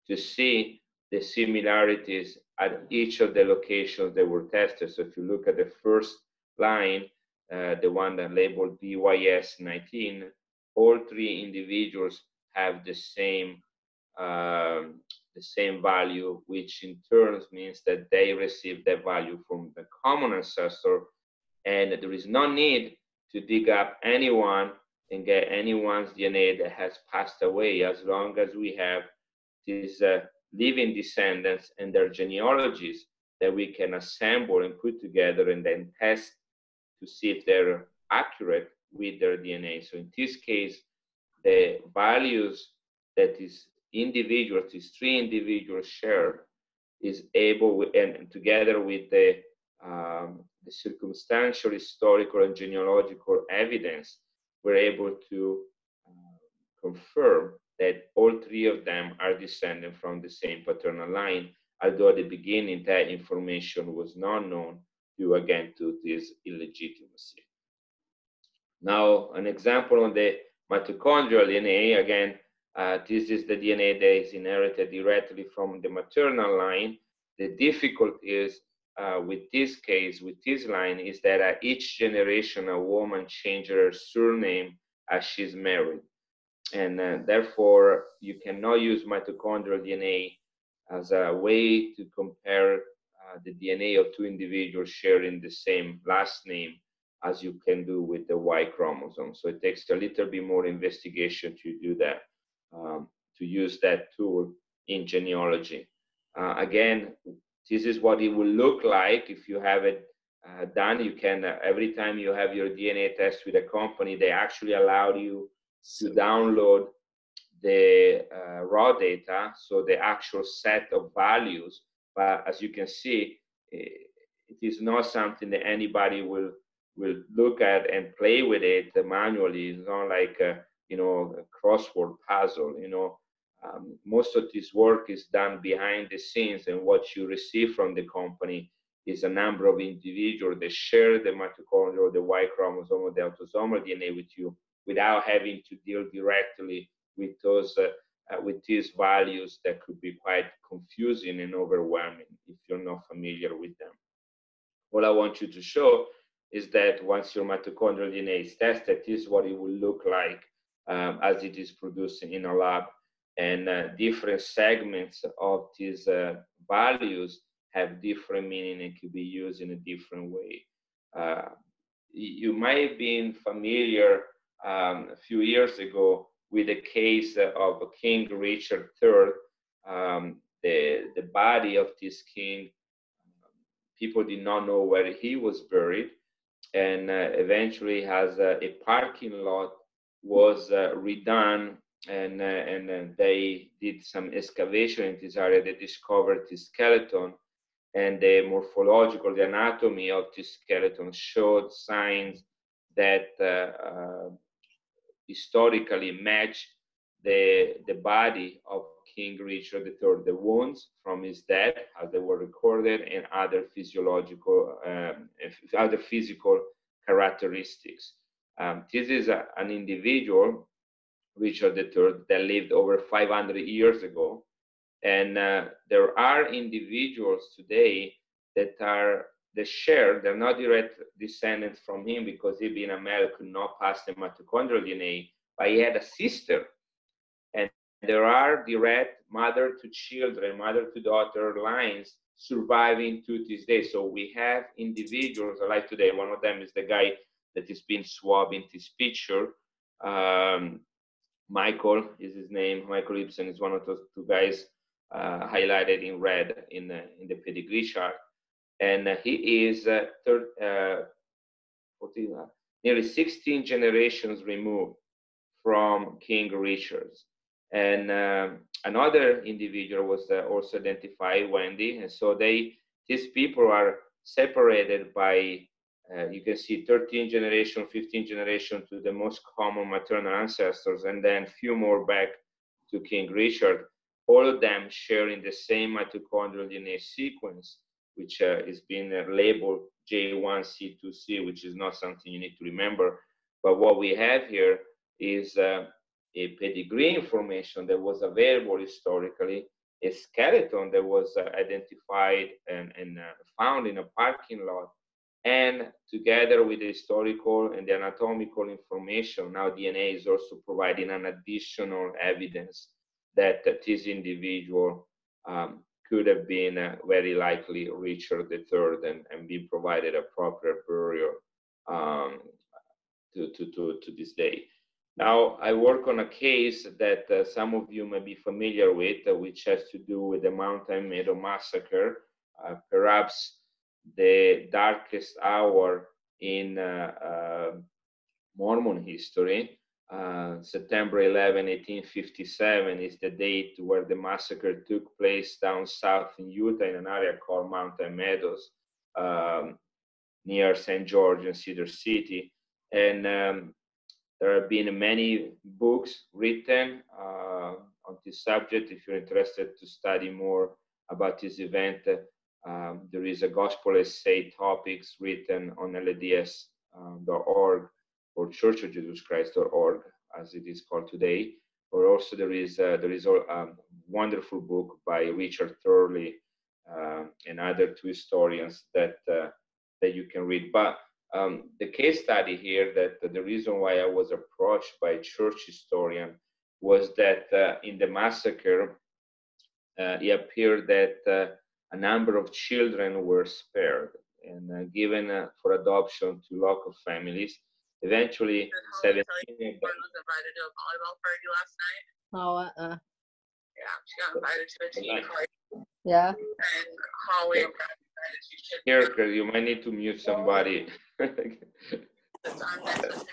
Speaker 9: to see the similarities at each of the locations that were tested. So if you look at the first line, uh, the one that labeled DYS 19, all three individuals have the same um, the same value, which in turn means that they receive that value from the common ancestor, and there is no need to dig up anyone and get anyone's DNA that has passed away as long as we have this uh, living descendants and their genealogies that we can assemble and put together and then test to see if they're accurate with their DNA. So in this case, the values that is individuals, these three individuals share, is able, and together with the, um, the circumstantial, historical, and genealogical evidence, we're able to uh, confirm that all three of them are descended from the same paternal line, although at the beginning that information was not known due again to this illegitimacy. Now, an example on the mitochondrial DNA, again, uh, this is the DNA that is inherited directly from the maternal line. The difficulty is uh, with this case, with this line, is that at each generation, a woman changes her surname as she's married. And uh, therefore, you cannot use mitochondrial DNA as a way to compare uh, the DNA of two individuals sharing the same last name as you can do with the Y chromosome. So it takes a little bit more investigation to do that um, to use that tool in genealogy. Uh, again, this is what it will look like if you have it uh, done. You can, uh, every time you have your DNA test with a company, they actually allow you to download the uh, raw data, so the actual set of values. But as you can see, it is not something that anybody will will look at and play with it manually. It's not like a, you know a crossword puzzle. You know, um, most of this work is done behind the scenes, and what you receive from the company is a number of individuals that share the mitochondrial, the Y chromosome, or the autosomal DNA with you without having to deal directly with those uh, uh, with these values that could be quite confusing and overwhelming if you're not familiar with them. What I want you to show is that once your mitochondrial DNA is tested, this is what it will look like um, as it is produced in a lab. And uh, different segments of these uh, values have different meaning and can be used in a different way. Uh, you might have been familiar um, a few years ago with the case of King Richard III. Um, the, the body of this king, people did not know where he was buried. And uh, eventually has a, a parking lot was uh, redone and, uh, and they did some excavation in this area. They discovered this skeleton and the morphological, the anatomy of this skeleton showed signs that uh, uh, historically match the, the body of King Richard III, the wounds from his death, as they were recorded, and other physiological, um, other physical characteristics. Um, this is a, an individual, Richard III, that lived over 500 years ago. And uh, there are individuals today that are the share, they're not direct descendants from him because he being a male could not pass the mitochondrial DNA, but he had a sister. And there are direct mother to children, mother to daughter lines surviving to this day. So we have individuals alive today. One of them is the guy that is being swabbed in this picture. Um, Michael is his name. Michael Ibsen is one of those two guys uh, highlighted in red in the, in the pedigree chart and he is uh, third, uh, 14, uh, nearly 16 generations removed from King Richard. And um, another individual was uh, also identified, Wendy. And so they, these people are separated by, you can see 13 generation, 15 generation to the most common maternal ancestors, and then few more back to King Richard. All of them sharing the same mitochondrial DNA sequence which uh, is being labeled J1C2C, which is not something you need to remember. But what we have here is uh, a pedigree information that was available historically, a skeleton that was uh, identified and, and uh, found in a parking lot, and together with the historical and the anatomical information, now DNA is also providing an additional evidence that, that this individual um, could have been uh, very likely Richard III and, and be provided a proper burial um, to, to, to, to this day. Now, I work on a case that uh, some of you may be familiar with, uh, which has to do with the Mountain Meadow Massacre, uh, perhaps the darkest hour in uh, uh, Mormon history. Uh, September 11, 1857 is the date where the massacre took place down south in Utah in an area called Mountain Meadows um, near St. George and Cedar City. And um, there have been many books written uh, on this subject. If you're interested to study more about this event, um, there is a gospel essay topics written on LDS.org or Church of Jesus Christ.org, as it is called today. Or also there is uh, there is a um, wonderful book by Richard Turley uh, and other two historians that uh, that you can read. But um, the case study here that the reason why I was approached by a church historian was that uh, in the massacre, uh, it appeared that uh, a number of children were spared and uh, given for adoption to local families. Eventually, 17
Speaker 10: was invited to a volleyball party last night.
Speaker 11: Oh, uh-uh.
Speaker 10: Yeah, she got invited to a tea party.
Speaker 11: Yeah.
Speaker 10: And Holly got invited to
Speaker 9: Here, Chris, you might need to mute somebody. [LAUGHS]
Speaker 10: It's unnecessary.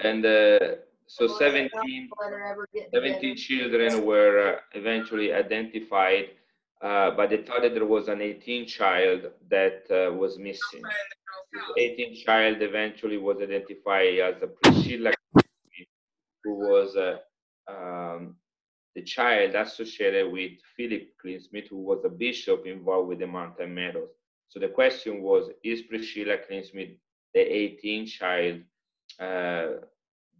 Speaker 9: and uh, so 17, 17 children were uh, eventually identified, uh, but they thought that there was an 18 child that uh, was missing. This 18 child eventually was identified as a Priscilla, who was uh, um, the child associated with Philip Klingensmith, who was a bishop involved with the Mountain Meadows. So the question was, is Priscilla Klingensmith the 18th child uh,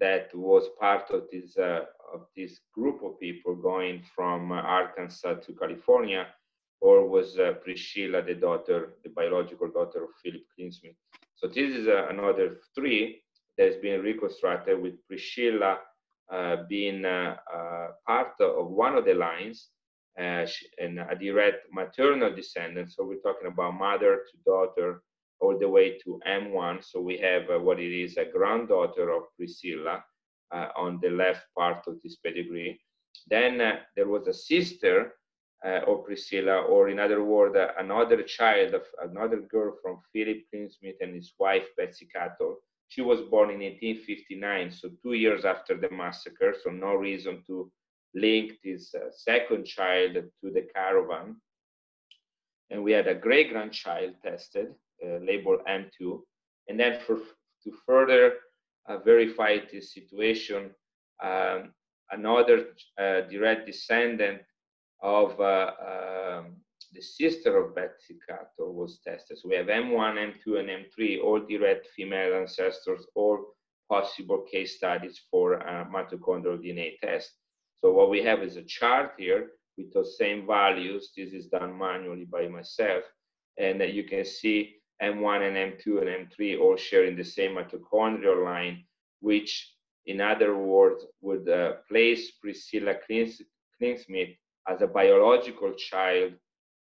Speaker 9: that was part of this uh, of this group of people going from Arkansas to California, or was uh, Priscilla the daughter, the biological daughter of Philip Klingensmith? So this is uh, another tree that's been reconstructed with Priscilla uh, being uh, uh, part of one of the lines uh, and a direct maternal descendant. So we're talking about mother to daughter all the way to M1. So we have what it is a granddaughter of Priscilla on the left part of this pedigree. Then there was a sister of Priscilla, or in other words, another child of another girl from Philip Klingensmith and his wife Betsy Cattle she was born in 1859, so two years after the massacre, so no reason to link this uh, second child to the caravan. And we had a great grandchild tested, uh, labeled M2. And then for, to further uh, verify this situation, um, another uh, direct descendant of uh, um, the sister of Betsy Cattle was tested. So we have M1, M2, and M3, all direct female ancestors, all possible case studies for a mitochondrial DNA test. So what we have is a chart here with those same values. This is done manually by myself. And you can see M1 and M2 and M3 all sharing the same mitochondrial line, which in other words would uh, place Priscilla Klingensmith as a biological child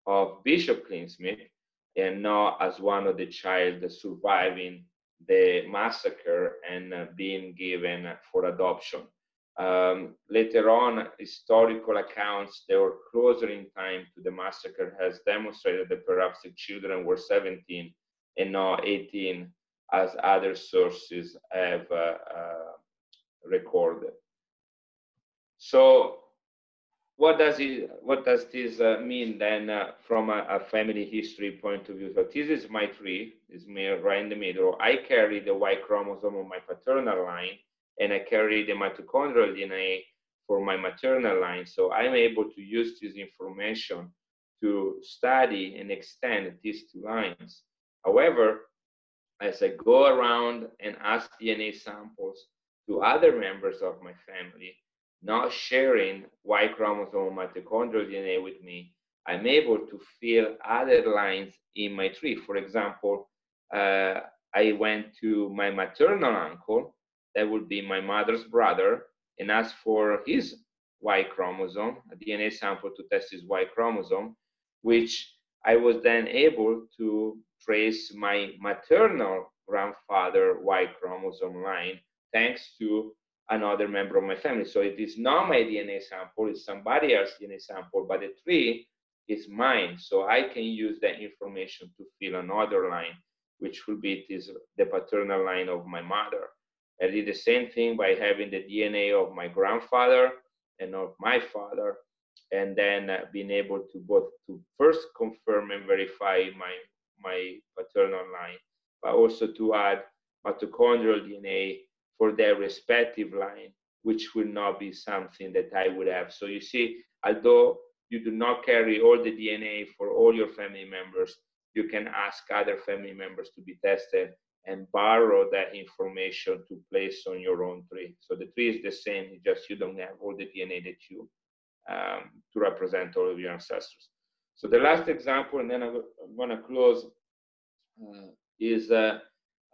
Speaker 9: of Bishop Klingensmith and not as one of the child surviving the massacre and uh, being given for adoption. Um, later on, historical accounts that were closer in time to the massacre has demonstrated that perhaps the children were 17 and not 18 as other sources have uh, uh, recorded. So what does it what does this uh, mean then uh, from a, a, family history point of view? So this is my tree is me right in the middle. I carry the y chromosome on my paternal line and i carry the mitochondrial dna for my maternal line. So i'm able to use this information to study and extend these two lines. However as i go around and ask dna samples to other members of my family not sharing Y chromosome mitochondrial DNA with me, I'm able to fill other lines in my tree. For example, uh, I went to my maternal uncle, that would be my mother's brother, and asked for his Y chromosome, a DNA sample to test his Y chromosome, which I was then able to trace my maternal grandfather Y chromosome line thanks to another member of my family. So it is not my DNA sample, it's somebody else's DNA sample, but the tree is mine. So I can use that information to fill another line, which will be this, the paternal line of my mother. I did the same thing by having the DNA of my grandfather and of my father, and then uh, being able to both to first confirm and verify my my paternal line, but also to add mitochondrial DNA for their respective line, which will not be something that I would have. So you see, although you do not carry all the DNA for all your family members, you can ask other family members to be tested and borrow that information to place on your own tree. So the tree is the same, just you don't have all the DNA that you um, to represent all of your ancestors. So the last example, and then I'm going to close, uh, is uh,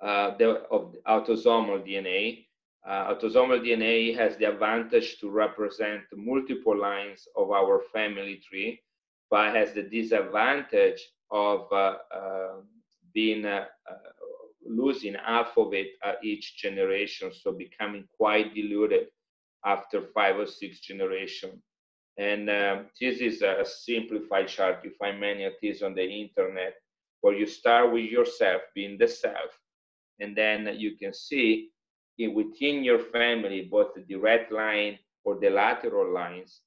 Speaker 9: uh, the, of autosomal DNA. Uh, autosomal DNA has the advantage to represent multiple lines of our family tree, but has the disadvantage of uh, uh being uh, uh, losing half of it at each generation, so becoming quite diluted after five or six generations. And um, this is a simplified chart. You find many of these on the internet, where you start with yourself being the self, and then you can see in, within your family, both the direct line or the lateral lines,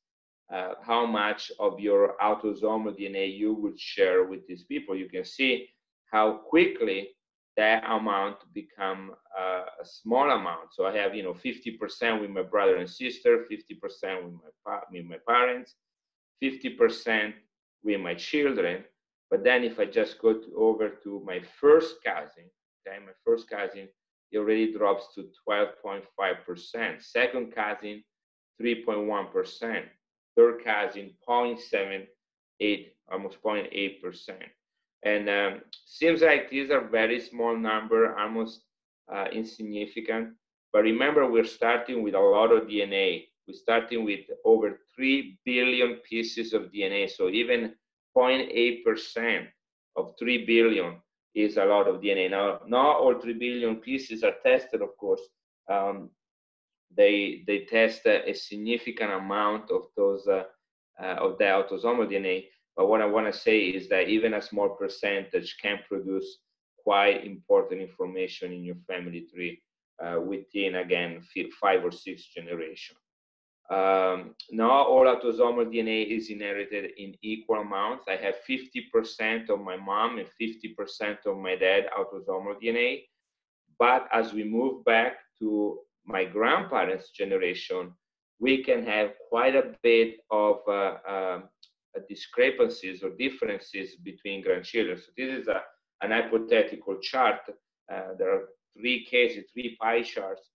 Speaker 9: uh, how much of your autosomal DNA you would share with these people. You can see how quickly that amount become uh, a small amount. So I have, you know, 50% with my brother and sister, 50% with my, with my parents, 50% with my children. But then if I just go to, over to my first cousin, okay, my first cousin, it already drops to 12.5%. Second cousin, 3.1%. Third cousin, 0.78, almost 0.8%. And um, seems like these are very small number, almost uh, insignificant. But remember, we're starting with a lot of DNA. We're starting with over 3 billion pieces of DNA. So even 0.8% of 3 billion is a lot of DNA. Now, not all 3 billion pieces are tested, of course. Um, they, they test a, a, significant amount of those uh, uh, of the autosomal DNA. But what I want to say is that even a small percentage can produce quite important information in your family tree uh, within, again, five or six generations. Um, all autosomal DNA is inherited in equal amounts. I have 50% of my mom and 50% of my dad autosomal DNA. But as we move back to my grandparents' generation, we can have quite a bit of uh, uh, discrepancies or differences between grandchildren. So this is a, an hypothetical chart. Uh, there are three cases, three pie charts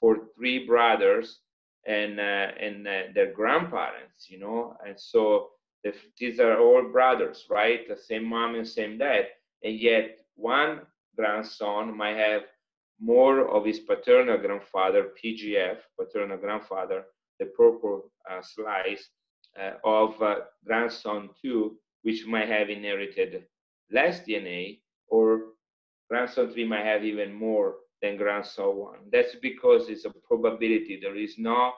Speaker 9: for three brothers and uh, and uh, their grandparents, you know. And so if these are all brothers, right? The same mom and same dad, and yet one grandson might have more of his paternal grandfather, PGF, paternal grandfather, the purple uh, slice, uh, of uh, grandson 2, which might have inherited less DNA, or grandson 3 might have even more than grandson 1. That's because it's a probability. There is not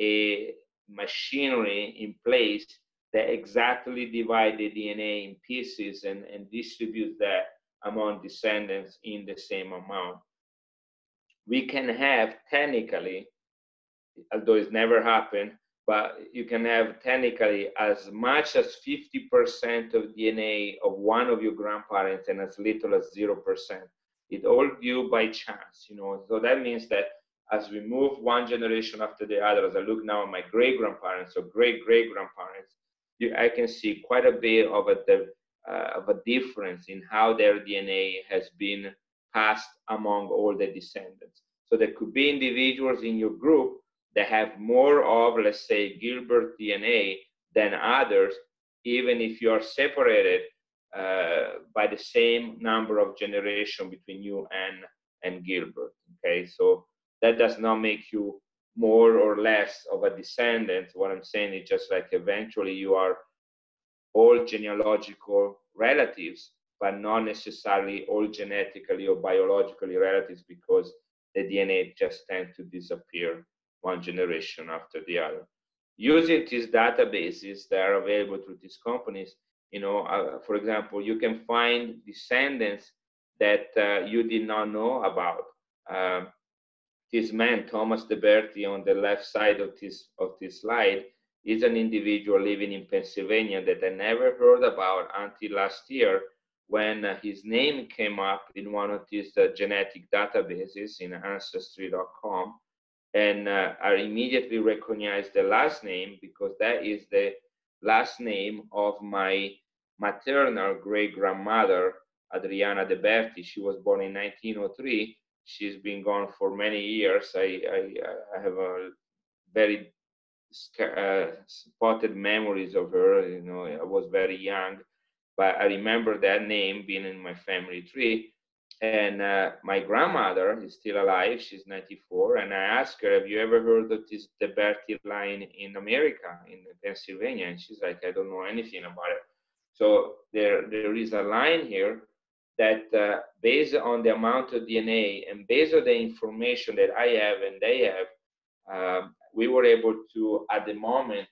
Speaker 9: a machinery in place that exactly divide the DNA in pieces and, and distribute that among descendants in the same amount. We can have technically, although it's never happened, but you can have technically as much as 50% of DNA of one of your grandparents and as little as 0%. It all due by chance, you know. So that means that as we move one generation after the other, as I look now at my great grandparents or great great grandparents, I can see quite a bit of a, uh, of a difference in how their DNA has been passed among all the descendants. So there could be individuals in your group that have more of, let's say, Gilbert DNA than others, even if you are separated Uh, by the same number of generation between you and and Gilbert. Okay, so that does not make you more or less of a descendant. What I'm saying is just like eventually you are all genealogical relatives, but not necessarily all genetically or biologically relatives because the DNA just tend to disappear one generation after the other. Using these databases that are available through these companies, you know, uh, for example, you can find descendants that uh, you did not know about. Uh, this man, Thomas DeBerti, on the left side of this of this slide, is an individual living in Pennsylvania that I never heard about until last year when uh, his name came up in one of these uh, genetic databases in Ancestry.com and uh, I immediately recognized the last name because that is the last name of my maternal great grandmother, Adriana De Berti. She was born in 1903. She's been gone for many years. I, I, I have a very uh, spotted memories of her. You know, I was very young, but I remember that name being in my family tree. And uh, my grandmother is still alive. She's 94. And I asked her, Have you ever heard of this the Berti line in America, in Pennsylvania? And she's like, I don't know anything about it. So there, there is a line here that, uh, based on the amount of DNA and based on the information that I have and they have, um, we were able to, at the moment,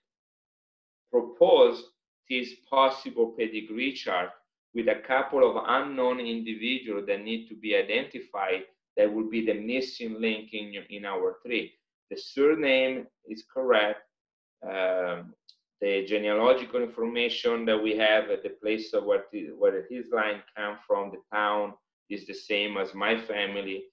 Speaker 9: propose this possible pedigree chart with a couple of unknown individuals that need to be identified that will be the missing link in, in our tree. The surname is correct. Um, the genealogical information that we have at the place of where, where his line come from, the town, is the same as my family.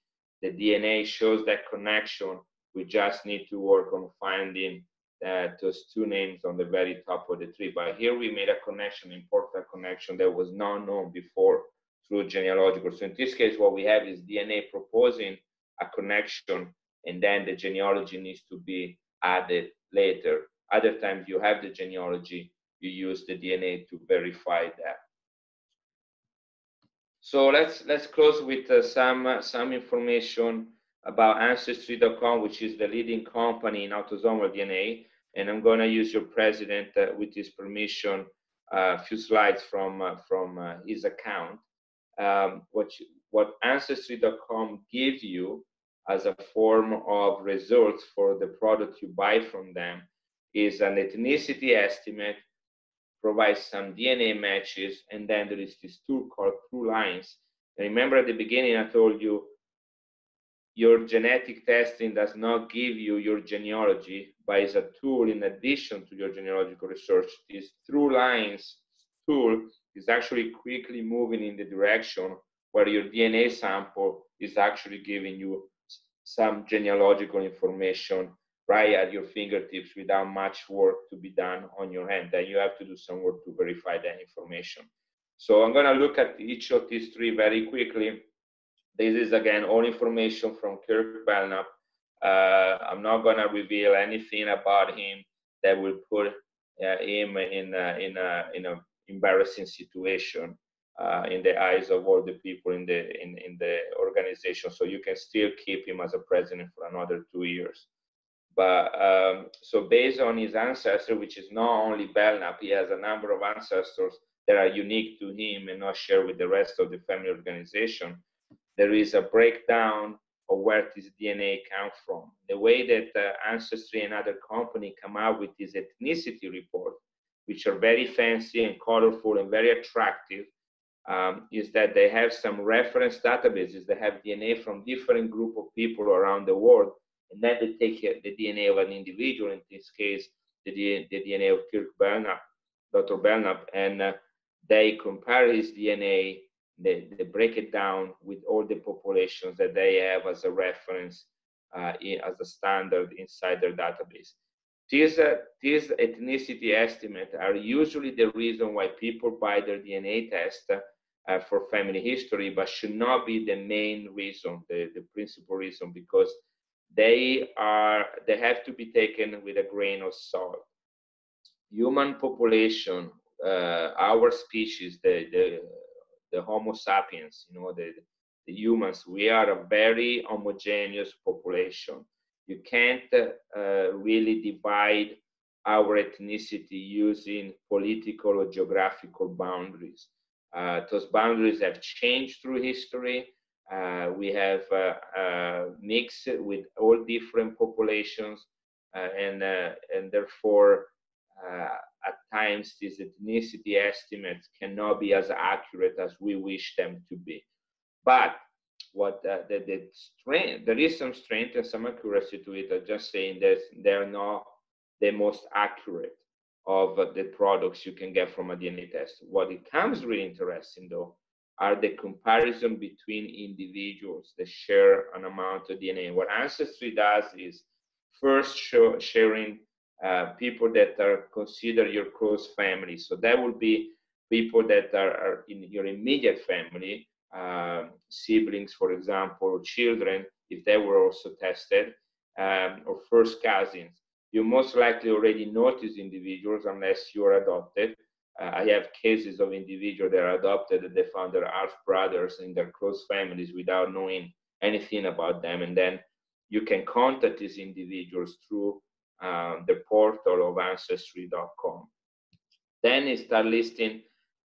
Speaker 9: The DNA shows that connection. We just need to work on finding uh, those two names on the very top of the tree. But here we made a connection, important connection that was not known before through genealogical. So in this case, what we have is DNA proposing a connection, and then the genealogy needs to be added later. Other times you have the genealogy, you use the DNA to verify that. So let's let's close with uh, some uh, some information about Ancestry.com, which is the leading company in autosomal DNA. And I'm going to use your president uh, with his permission uh, a few slides from uh, from his account. Um, what you, what Ancestry.com gives you as a form of results for the product you buy from them is an ethnicity estimate provides some DNA matches, and then there is this tool called ThruLines. remember at the beginning, I told you your genetic testing does not give you your genealogy, but is a tool in addition to your genealogical research. This ThruLines tool is actually quickly moving in the direction where your DNA sample is actually giving you some genealogical information right at your fingertips without much work to be done on your end. Then you have to do some work to verify that information. So I'm going to look at each of these three very quickly. This is again all information from Kirk Belnap. Uh, I'm not going to reveal anything about him that will put uh, him in a, in a in a embarrassing situation uh, in the eyes of all the people in the in, in the organization. So you can still keep him as a president for another two years. But um, so based on his ancestry, which is not only Belnap, he has a number of ancestors that are unique to him and not shared with the rest of the family organization. There is a breakdown of where this DNA comes from. The way that uh, Ancestry and other company come out with this ethnicity report, which are very fancy and colorful and very attractive, um, is that they have some reference databases that have DNA from different group of people around the world and then they take the DNA of an individual, in this case, the, the DNA of Kirk Belnap, Dr. Belnap, and uh, they compare his DNA, they, they break it down with all the populations that they have as a reference, uh, in, as a standard inside their database. These, uh, these ethnicity estimates are usually the reason why people buy their DNA test uh, for family history, but should not be the main reason, the, the principal reason, because they are they have to be taken with a grain of salt. Human population, uh, our species, the, the the Homo sapiens, you know, the, the humans, we are a very homogeneous population. You can't uh, really divide our ethnicity using political or geographical boundaries. Uh, those boundaries have changed through history. Uh, we have uh, uh, mixed with all different populations, and and therefore at times these ethnicity estimates cannot be as accurate as we wish them to be. But what uh, the, the strength, there is some strength and some accuracy to it. I'm just saying that they're not the most accurate of the products you can get from a DNA test. What it comes really interesting though are the comparison between individuals that share an amount of DNA. What Ancestry does is first show, sharing uh, people that are considered your close family. So that would be people that are, are in your immediate family, uh, siblings, for example, or children, if they were also tested, um, or first cousins. You most likely already notice individuals unless you're adopted uh, I have cases of individuals that are adopted that they found their half brothers in their close families without knowing anything about them. And then you can contact these individuals through um, the portal of ancestry.com. Then you start listing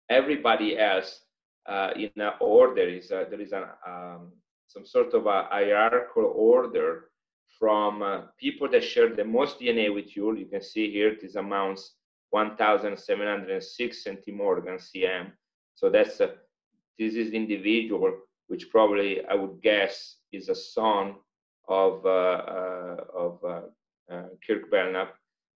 Speaker 9: everybody else uh, in an order. Is there is a, um, some sort of a hierarchical order from uh, people that share the most DNA with you. You can see here this amounts 1,706 centimorgan cm. So that's a, this is individual, which probably I would guess is a son of, uh, uh, of uh, Uh, Kirk Belnap,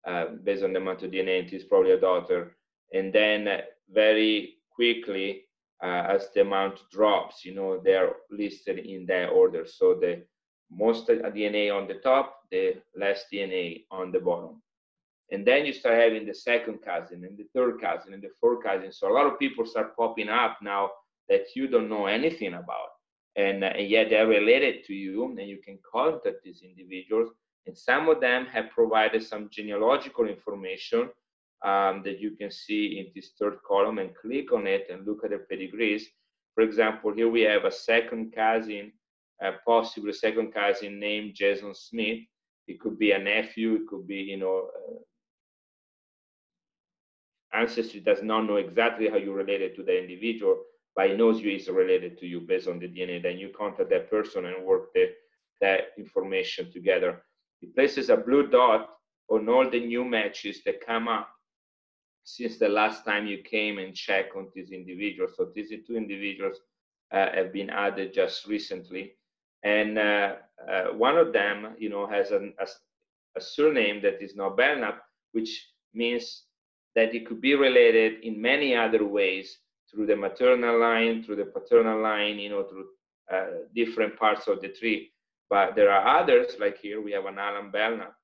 Speaker 9: uh, based on the amount of DNA, and is probably a daughter. And then very quickly, uh, as the amount drops, you know, they're listed in that order. So the most DNA on the top, the less DNA on the bottom. And then you start having the second cousin and the third cousin and the fourth cousin. So a lot of people start popping up now that you don't know anything about. And, uh, and yet they're related to you and you can contact these individuals. And some of them have provided some genealogical information um, that you can see in this third column and click on it and look at the pedigrees. For example, here we have a second cousin, possibly a second cousin named Jason Smith. It could be a nephew, it could be, you know, uh, ancestry does not know exactly how you're related to the individual, but it knows you is related to you based on the DNA. Then you contact that person and work the, that information together. It places a blue dot on all the new matches that come up since the last time you came and checked on these individuals. So these two individuals uh, have been added just recently. And uh, uh, one of them, you know, has an, a, a surname that is not Belnap, which means that it could be related in many other ways through the maternal line, through the paternal line, you know, through uh, different parts of the tree. But there are others, like here we have an Alan Belnap.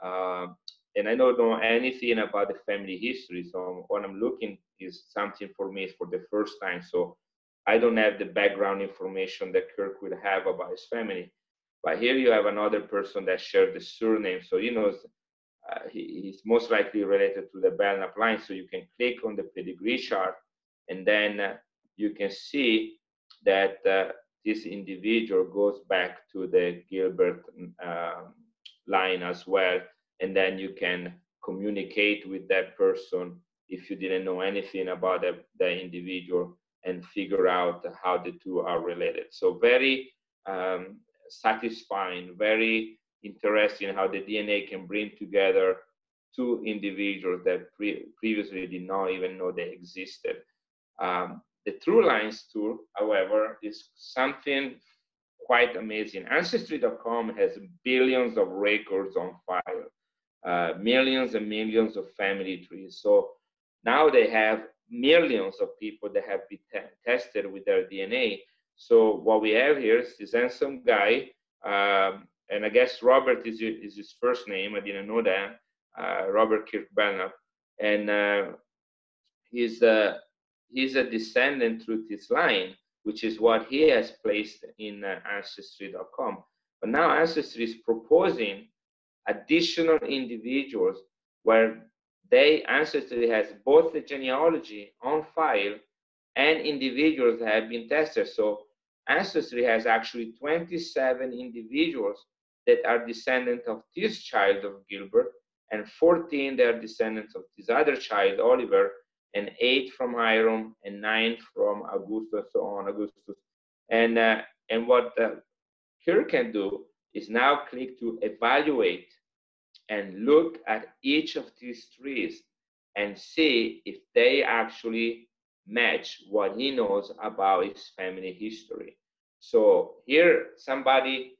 Speaker 9: Uh, and I don't know anything about the family history. So what I'm looking is something for me for the first time. So I don't have the background information that Kirk would have about his family. But here you have another person that shared the surname. So he knows uh, he, he's most likely related to the Belnap line. So you can click on the pedigree chart and then uh, you can see that uh, this individual goes back to the Gilbert um, line as well. And then you can communicate with that person if you didn't know anything about the, individual and figure out how the two are related. So very um, satisfying, very interesting how the DNA can bring together two individuals that pre- previously did not even know they existed. Um, the ThruLines tool, however, is something quite amazing. Ancestry.com has billions of records on file, uh, millions and millions of family trees. So now they have millions of people that have been tested with their DNA. So what we have here is this handsome guy um, and I guess Robert is, is his first name. I didn't know that. Uh, Robert Kirk Belnap, and uh, he's a he's a descendant through this line, which is what he has placed in uh, Ancestry.com. But now Ancestry is proposing additional individuals where they Ancestry has both the genealogy on file and individuals that have been tested. So Ancestry has actually 27 individuals that are descendants of this child of Gilbert, and 14 that are descendants of this other child, Oliver, and eight from Hyrum, and nine from Augustus, so on, Augustus. And, uh, and what uh, Kirk can do is now click to evaluate and look at each of these trees and see if they actually match what he knows about his family history. So here, somebody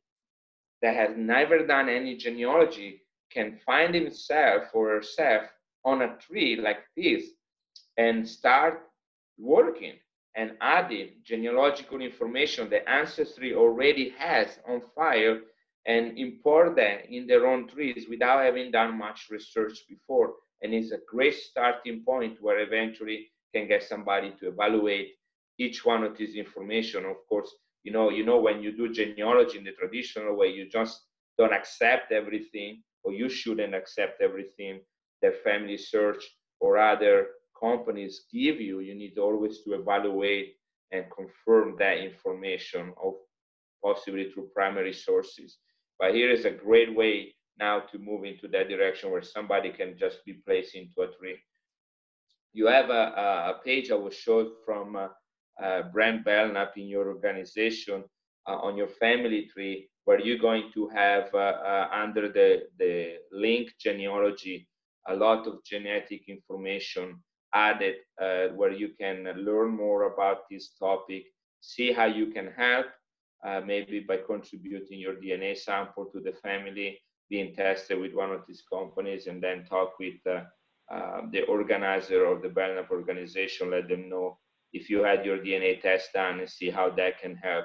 Speaker 9: that has never done any genealogy can find himself or herself on a tree like this and start working and adding genealogical information the ancestry already has on file and import that in their own trees without having done much research before. And it's a great starting point where eventually can get somebody to evaluate each one of these information. Of course, you know you know when you do genealogy in the traditional way you just don't accept everything or you shouldn't accept everything that family search or other companies give you you need always to evaluate and confirm that information of possibly through primary sources. But here is a great way now to move into that direction where somebody can just be placed into a tree. You have a, a page i will show from uh, uh, brand Belnap in your organization uh, on your family tree, where you're going to have uh, uh, under the, the link genealogy a lot of genetic information added uh, where you can learn more about this topic, see how you can help. uh, maybe by contributing your DNA sample to the family, being tested with one of these companies, and then talk with uh, uh, the organizer of the Belnap organization, let them know if you had your DNA test done and see how that can help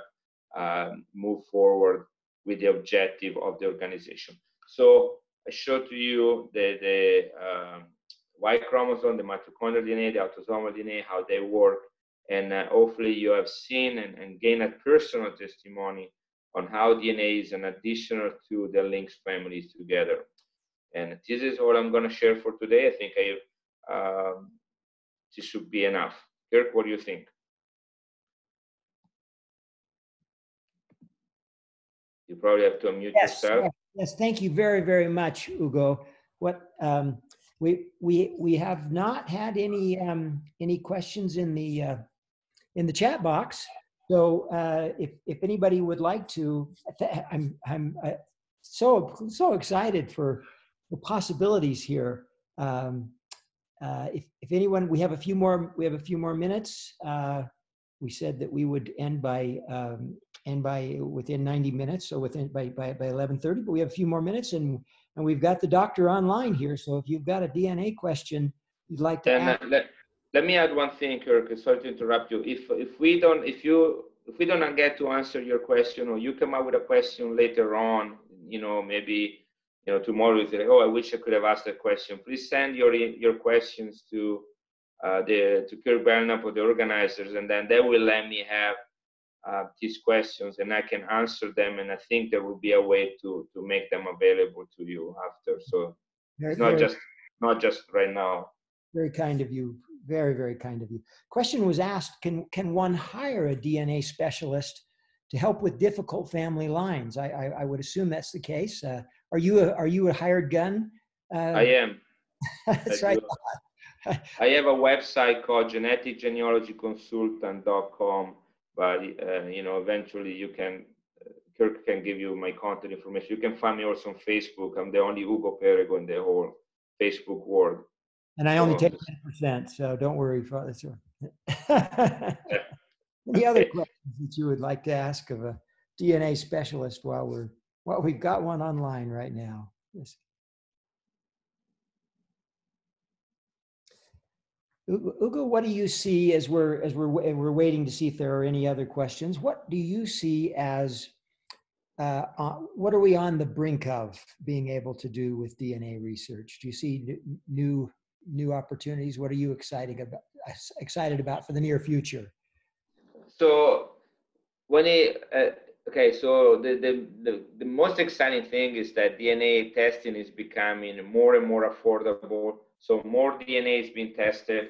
Speaker 9: um, move forward with the objective of the organization. So I showed to you the, the um, Y chromosome, the mitochondrial DNA, the autosomal DNA, how they work. And uh, hopefully you have seen and, and gained a personal testimony on how DNA is an additional to the links families together. And this is all I'm going to share for today. I think I, um, this should be enough. Kirk, what do you think? You probably have to unmute
Speaker 4: Yes,
Speaker 9: yourself.
Speaker 4: yes, yes, thank you very, very much, Ugo. What, um, we, we, we have not had any, um, any questions in the, uh, in the chat box. So, uh, if, if anybody would like to, I'm, I'm uh, so, so excited for the possibilities here. Um, uh, if, if anyone, we have a few more, we have a few more minutes. Uh, we said that we would end by, um, end by within 90 minutes, so within by, by, by 11:30. But we have a few more minutes, and and we've got the doctor online here. So if you've got a DNA question you'd like to
Speaker 9: Then uh,
Speaker 4: ask,
Speaker 9: let, let me add one thing, Kirk. Sorry to interrupt you. If if we don't if you if we don't get to answer your question or you come up with a question later on, you know maybe you know tomorrow you say, oh, I wish I could have asked that question. Please send your your questions to uh, the to Kirk Belnap or the organizers, and then they will let me have uh, these questions and I can answer them. And I think there will be a way to to make them available to you after. So
Speaker 4: very,
Speaker 9: it's not
Speaker 4: very-
Speaker 9: just not just right now.
Speaker 4: very kind of you. Very, very kind of you. Question was asked: Can can one hire a DNA specialist to help with difficult family lines? I I, I would assume that's the case. Uh, are you a, are you a hired gun? Uh,
Speaker 9: I am. [LAUGHS]
Speaker 4: that's
Speaker 9: I
Speaker 4: right.
Speaker 9: I have a website called geneticgenealogyconsultant.com, but uh, you know, eventually you can, Kirk can give you my contact information. You can find me also on Facebook. I'm the only Ugo Perego in the whole Facebook world.
Speaker 4: And I only
Speaker 9: So-
Speaker 4: take ten percent, so don't worry, Father. Sir. [LAUGHS] Any other questions that you would like to ask of a DNA specialist while we're while we've got one online right now. Yes. Ugo, what do you see as we're as we're we're waiting to see if there are any other questions? What do you see as uh, uh, what are we on the brink of being able to do with DNA research? Do you see new new opportunities? What are you excited about excited about for the near future?
Speaker 9: So when it, uh, okay, so the, the, the, the most exciting thing is that DNA testing is becoming more and more affordable. So more DNA is being tested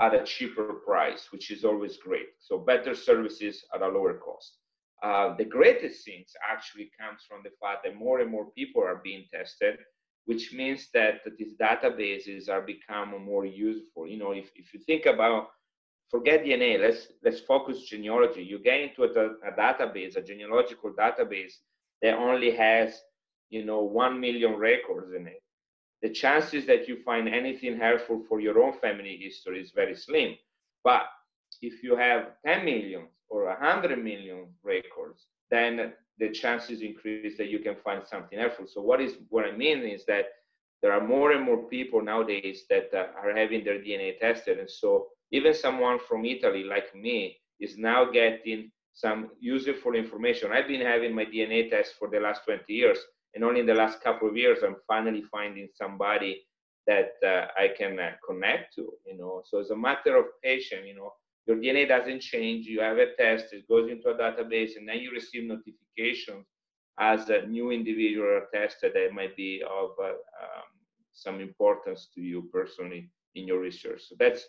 Speaker 9: at a cheaper price, which is always great. So better services at a lower cost. Uh, the greatest things actually comes from the fact that more and more people are being tested, which means that these databases are becoming more useful. You know, if, if you think about forget DNA. Let's let's focus genealogy. You get into a, a, database, a genealogical database that only has, you know, one million records in it. The chances that you find anything helpful for your own family history is very slim. But if you have 10 million or 100 million records, then the chances increase that you can find something helpful. So what is what I mean is that there are more and more people nowadays that uh, are having their DNA tested, and so even someone from Italy like me is now getting some useful information. I've been having my DNA test for the last 20 years, and only in the last couple of years, I'm finally finding somebody that uh, I can uh, connect to. You know, so it's a matter of patience. You know, your DNA doesn't change. You have a test, it goes into a database, and then you receive notifications as a new individual are tested that might be of uh, um, some importance to you personally in your research. So that's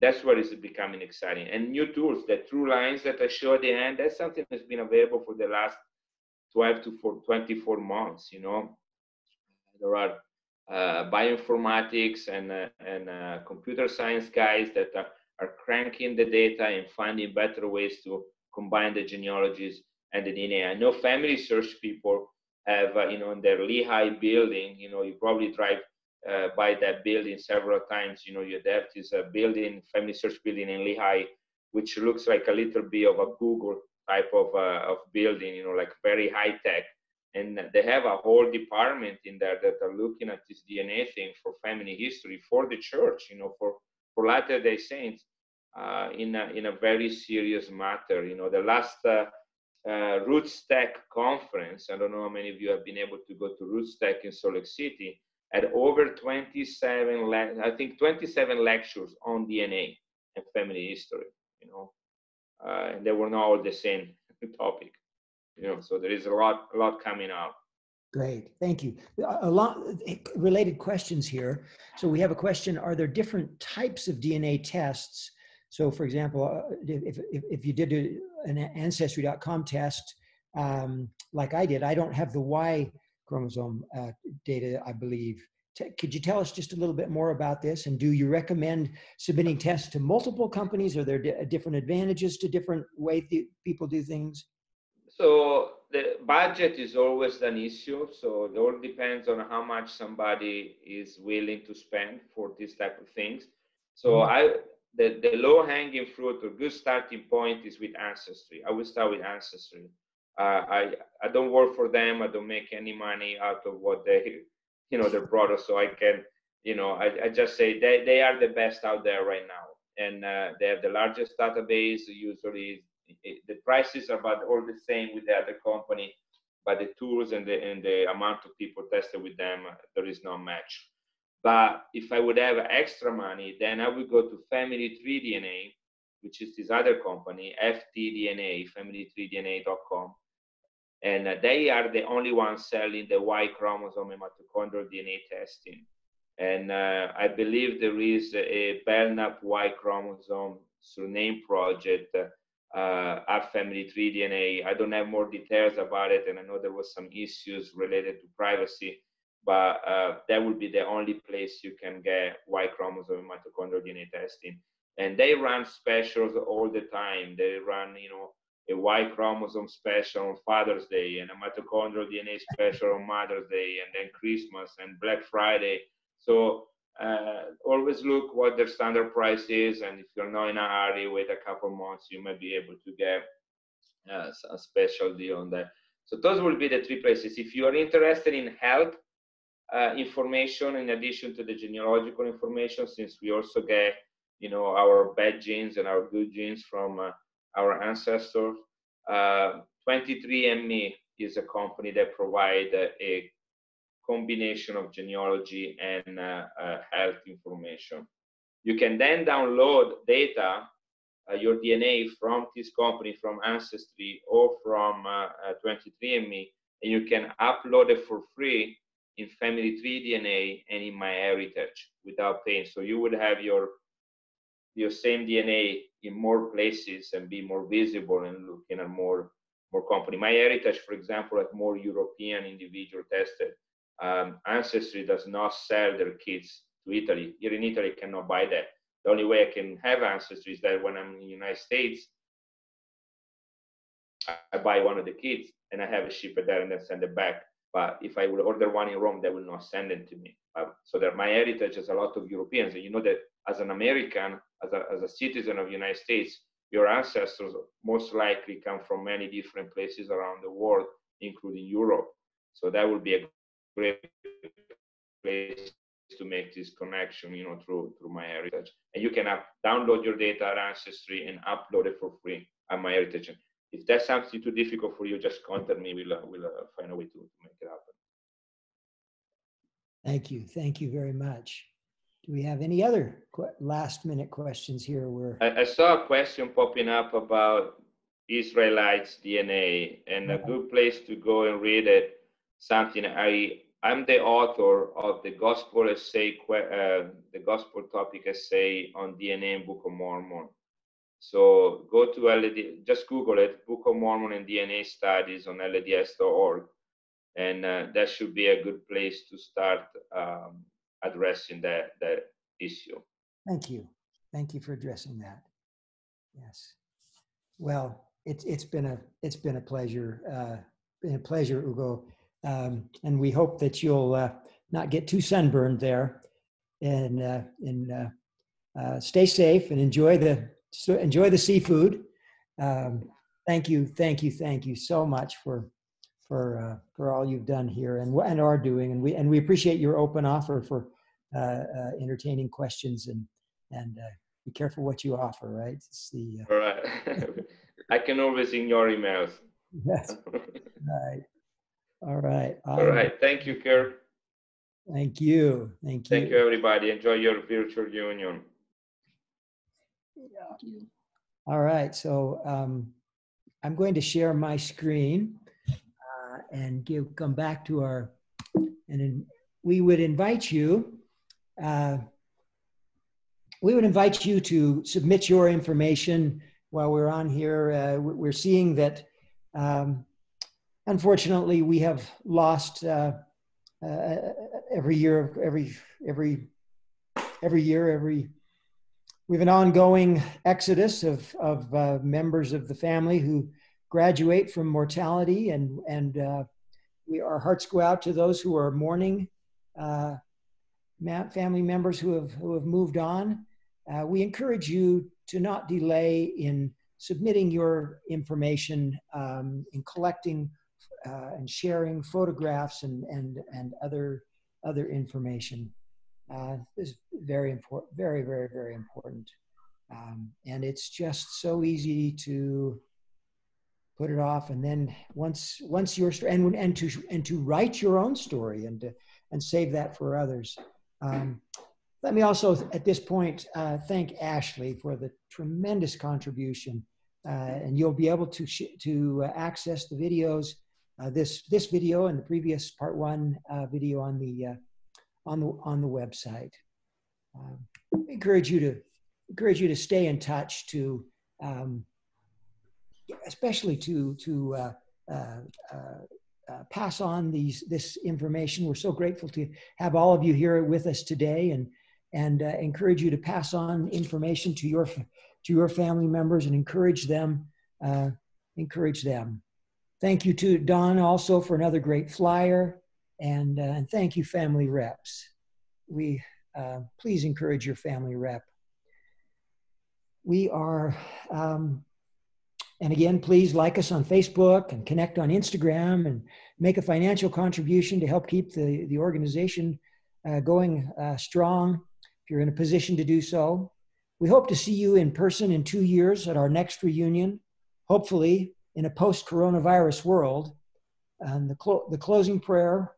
Speaker 9: that's what is becoming exciting. And new tools, the ThruLines that I showed at the end, that's something that's been available for the last 12 to 4, 24 months, you know. There are uh, bioinformatics and, uh, and uh, computer science guys that are, are cranking the data and finding better ways to combine the genealogies and the DNA. I know family search people have, uh, you know, in their Lehi building, you know, you probably drive uh, by that building several times. You know, you have is a building, family search building in Lehi, which looks like a little bit of a Google type of uh, of building, you know, like very high tech. And they have a whole department in there that are looking at this DNA thing for family history for the church, you know, for for Latter Day Saints, uh, in a in a very serious matter. You know, the last uh, uh, conference. I don't know how many of you have been able to go to RootsTech in Salt Lake City. Had over 27, le- I think 27 lectures on DNA and family history. You know, uh, they were not all the same [LAUGHS] topic. You know, so there is a lot, a lot coming out.
Speaker 4: Great, thank you. A lot related questions here. So we have a question: Are there different types of DNA tests? So, for example, uh, if if, if you did an Ancestry.com test, um, like I did, I don't have the Y chromosome uh, data, I believe. Could you tell us just a little bit more about this? And do you recommend submitting tests to multiple companies? Are there di- different advantages to different way th- people do things?
Speaker 9: So the budget is always an issue. So it all depends on how much somebody is willing to spend for this type of things. So
Speaker 4: Mhm.
Speaker 9: I the, the low hanging fruit or good starting point is with ancestry. I will start with ancestry. Uh, I I don't work for them. I don't make any money out of what they you know their products. So I can you know I, I just say they, they are the best out there right now, and uh, they have the largest database. Usually the prices are about all the same with the other company, but the tools and the and the amount of people tested with them, there is no match. But if I would have extra money, then I would go to Family Tree DNA, which is this other company, FTDNA, familytreedna.com. And uh, they are the only ones selling the Y chromosome mitochondrial DNA testing. And uh, I believe there is a Belnap Y chromosome surname project uh, at Family Tree DNA. I don't have more details about it, and I know there was some issues related to privacy but uh, that would be the only place you can get Y chromosome mitochondrial DNA testing. And they run specials all the time. They run, you know, a Y chromosome special on Father's Day and a mitochondrial DNA special on Mother's Day and then Christmas and Black Friday. So uh, always look what their standard price is. And if you're not in a hurry, wait a couple months, you might be able to get uh, a special deal on that. So those will be the three places. If you are interested in health, uh, information in addition to the genealogical information since we also get you know our bad genes and our good genes from uh, our ancestors uh, 23andme is a company that provide a combination of genealogy and uh, uh, health information you can then download data uh, your dna from this company from ancestry or from 23andme and you can upload it for free in family tree DNA and in MyHeritage without paying. So you would have your your same DNA in more places and be more visible and looking at more more company. MyHeritage, for example, has more European individual tested. Um, Ancestry does not sell their kids to Italy. Here in Italy, I cannot buy that. The only way I can have Ancestry is that when I'm in the United States, I buy one of the kids and I have a shipper there and then send it back. But if I will order one in Rome, they will not send it to me. Uh, so that MyHeritage is a lot of Europeans. And you know that as an American, as a, as a citizen of the United States, your ancestors most likely come from many different places around the world, including Europe. So that would be a great place to make this connection, you know, through through MyHeritage. And you can up, download your data at Ancestry and upload it for free at MyHeritage if that's something too difficult for you, just contact me. We'll, uh, we'll uh, find a way to make it happen.
Speaker 4: Thank you. Thank you very much. Do we have any other qu- last minute questions here? Where
Speaker 9: I, I saw a question popping up about Israelites DNA, and a good place to go and read it. Something I I'm the author of the gospel essay, uh, the gospel topic essay on DNA in Book of Mormon. So go to LED, just Google it, Book of Mormon and DNA Studies on LDS.org. And uh, that should be a good place to start um, addressing that, that issue.
Speaker 4: Thank you. Thank you for addressing that. Yes. Well, it's it's been a it's been a pleasure. Uh, been a pleasure, Ugo. Um, and we hope that you'll uh, not get too sunburned there, and uh, and uh, uh, stay safe and enjoy the enjoy the seafood. Um, thank you, thank you, thank you so much for for uh, for all you've done here and and are doing, and we and we appreciate your open offer for uh, uh, entertaining questions and and uh, be careful what you offer, right? It's the uh,
Speaker 9: All right. [LAUGHS] I can always ignore emails.
Speaker 4: yes, [LAUGHS] right. All right.
Speaker 9: All
Speaker 4: Um,
Speaker 9: right. Thank you, Kirk.
Speaker 4: Thank you. Thank you.
Speaker 9: Thank you, everybody. Enjoy your virtual union.
Speaker 4: All right, so um, I'm going to share my screen and give, come back to our, and then we would invite you, uh, we would invite you to submit your information while we're on here. Uh, we- we're seeing that um, unfortunately we have lost uh, uh, every year, every, every, every year, every we have an ongoing exodus of, of uh, members of the family who graduate from mortality, and, and uh, we, our hearts go out to those who are mourning uh, family members who have, who have moved on. Uh, we encourage you to not delay in submitting your information, um, in collecting uh, and sharing photographs and, and, and other, other information uh, is very important, very, very, very important. Um, and it's just so easy to put it off. And then once, once your st- and and to and to write your own story and and save that for others. Um, let me also at this point uh, thank Ashley for the tremendous contribution. Uh, and you'll be able to to uh, access the videos, uh, this this video and the previous part one uh, video on the uh, on the on the website. Um, encourage you to encourage you to stay in touch to, um, especially to to uh, uh, uh, uh, pass on these this information. We're so grateful to have all of you here with us today, and and uh, encourage you to pass on information to your to your family members and encourage them encourage them. Thank you to Don also for another great flyer, and and thank you family reps. We please encourage your family rep. We are, um, and again, please like us on Facebook and connect on Instagram and make a financial contribution to help keep the, the organization uh, going uh, strong if you're in a position to do so. We hope to see you in person in two years at our next reunion, hopefully in a post coronavirus world. And the, clo- the closing prayer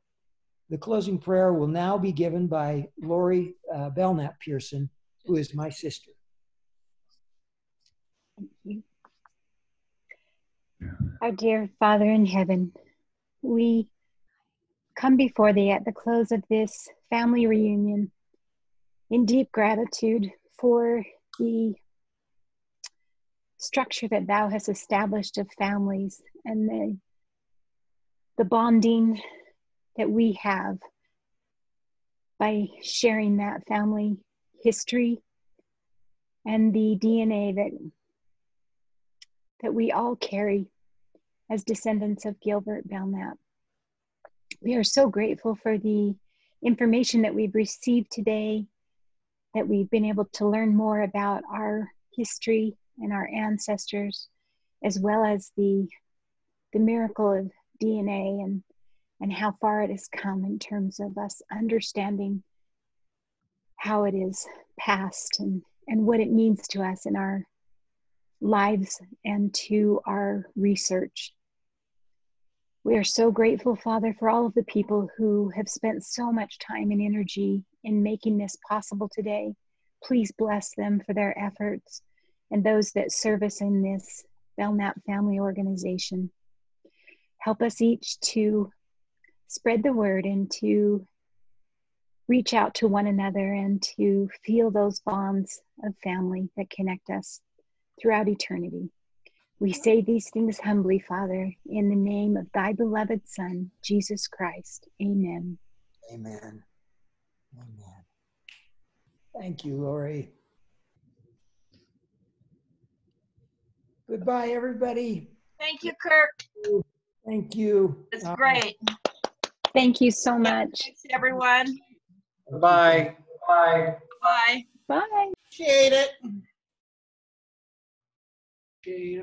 Speaker 4: the closing prayer will now be given by Lori uh, Belnap Pearson, who is my sister.
Speaker 11: Thank you. Our dear Father in heaven, we come before thee at the close of this family reunion in deep gratitude for the structure that thou hast established of families and the, the bonding that we have by sharing that family history and the DNA that that we all carry as descendants of Gilbert Belnap. We are so grateful for the information that we've received today, that we've been able to learn more about our history and our ancestors, as well as the the miracle of DNA and and how far it has come in terms of us understanding how it is passed and, and what it means to us in our lives and to our research. We are so grateful, Father, for all of the people who have spent so much time and energy in making this possible today. Please bless them for their efforts and those that service in this Belnap family organization. Help us each to spread the word and to reach out to one another and to feel those bonds of family that connect us throughout eternity. We say these things humbly, Father, in the name of thy beloved Son, Jesus Christ. Amen.
Speaker 4: Amen. Amen. Thank you, Lori. Goodbye, everybody.
Speaker 12: Thank you, Kirk.
Speaker 4: Thank you.
Speaker 12: It's
Speaker 4: Uh,
Speaker 12: great.
Speaker 11: Thank you so much.
Speaker 12: Thanks, everyone.
Speaker 2: Bye. Bye.
Speaker 12: Bye.
Speaker 11: Bye.
Speaker 12: Appreciate it.
Speaker 2: Jada.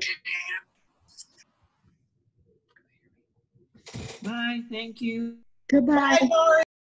Speaker 2: Bye. Thank you.
Speaker 13: Goodbye.
Speaker 14: Bye,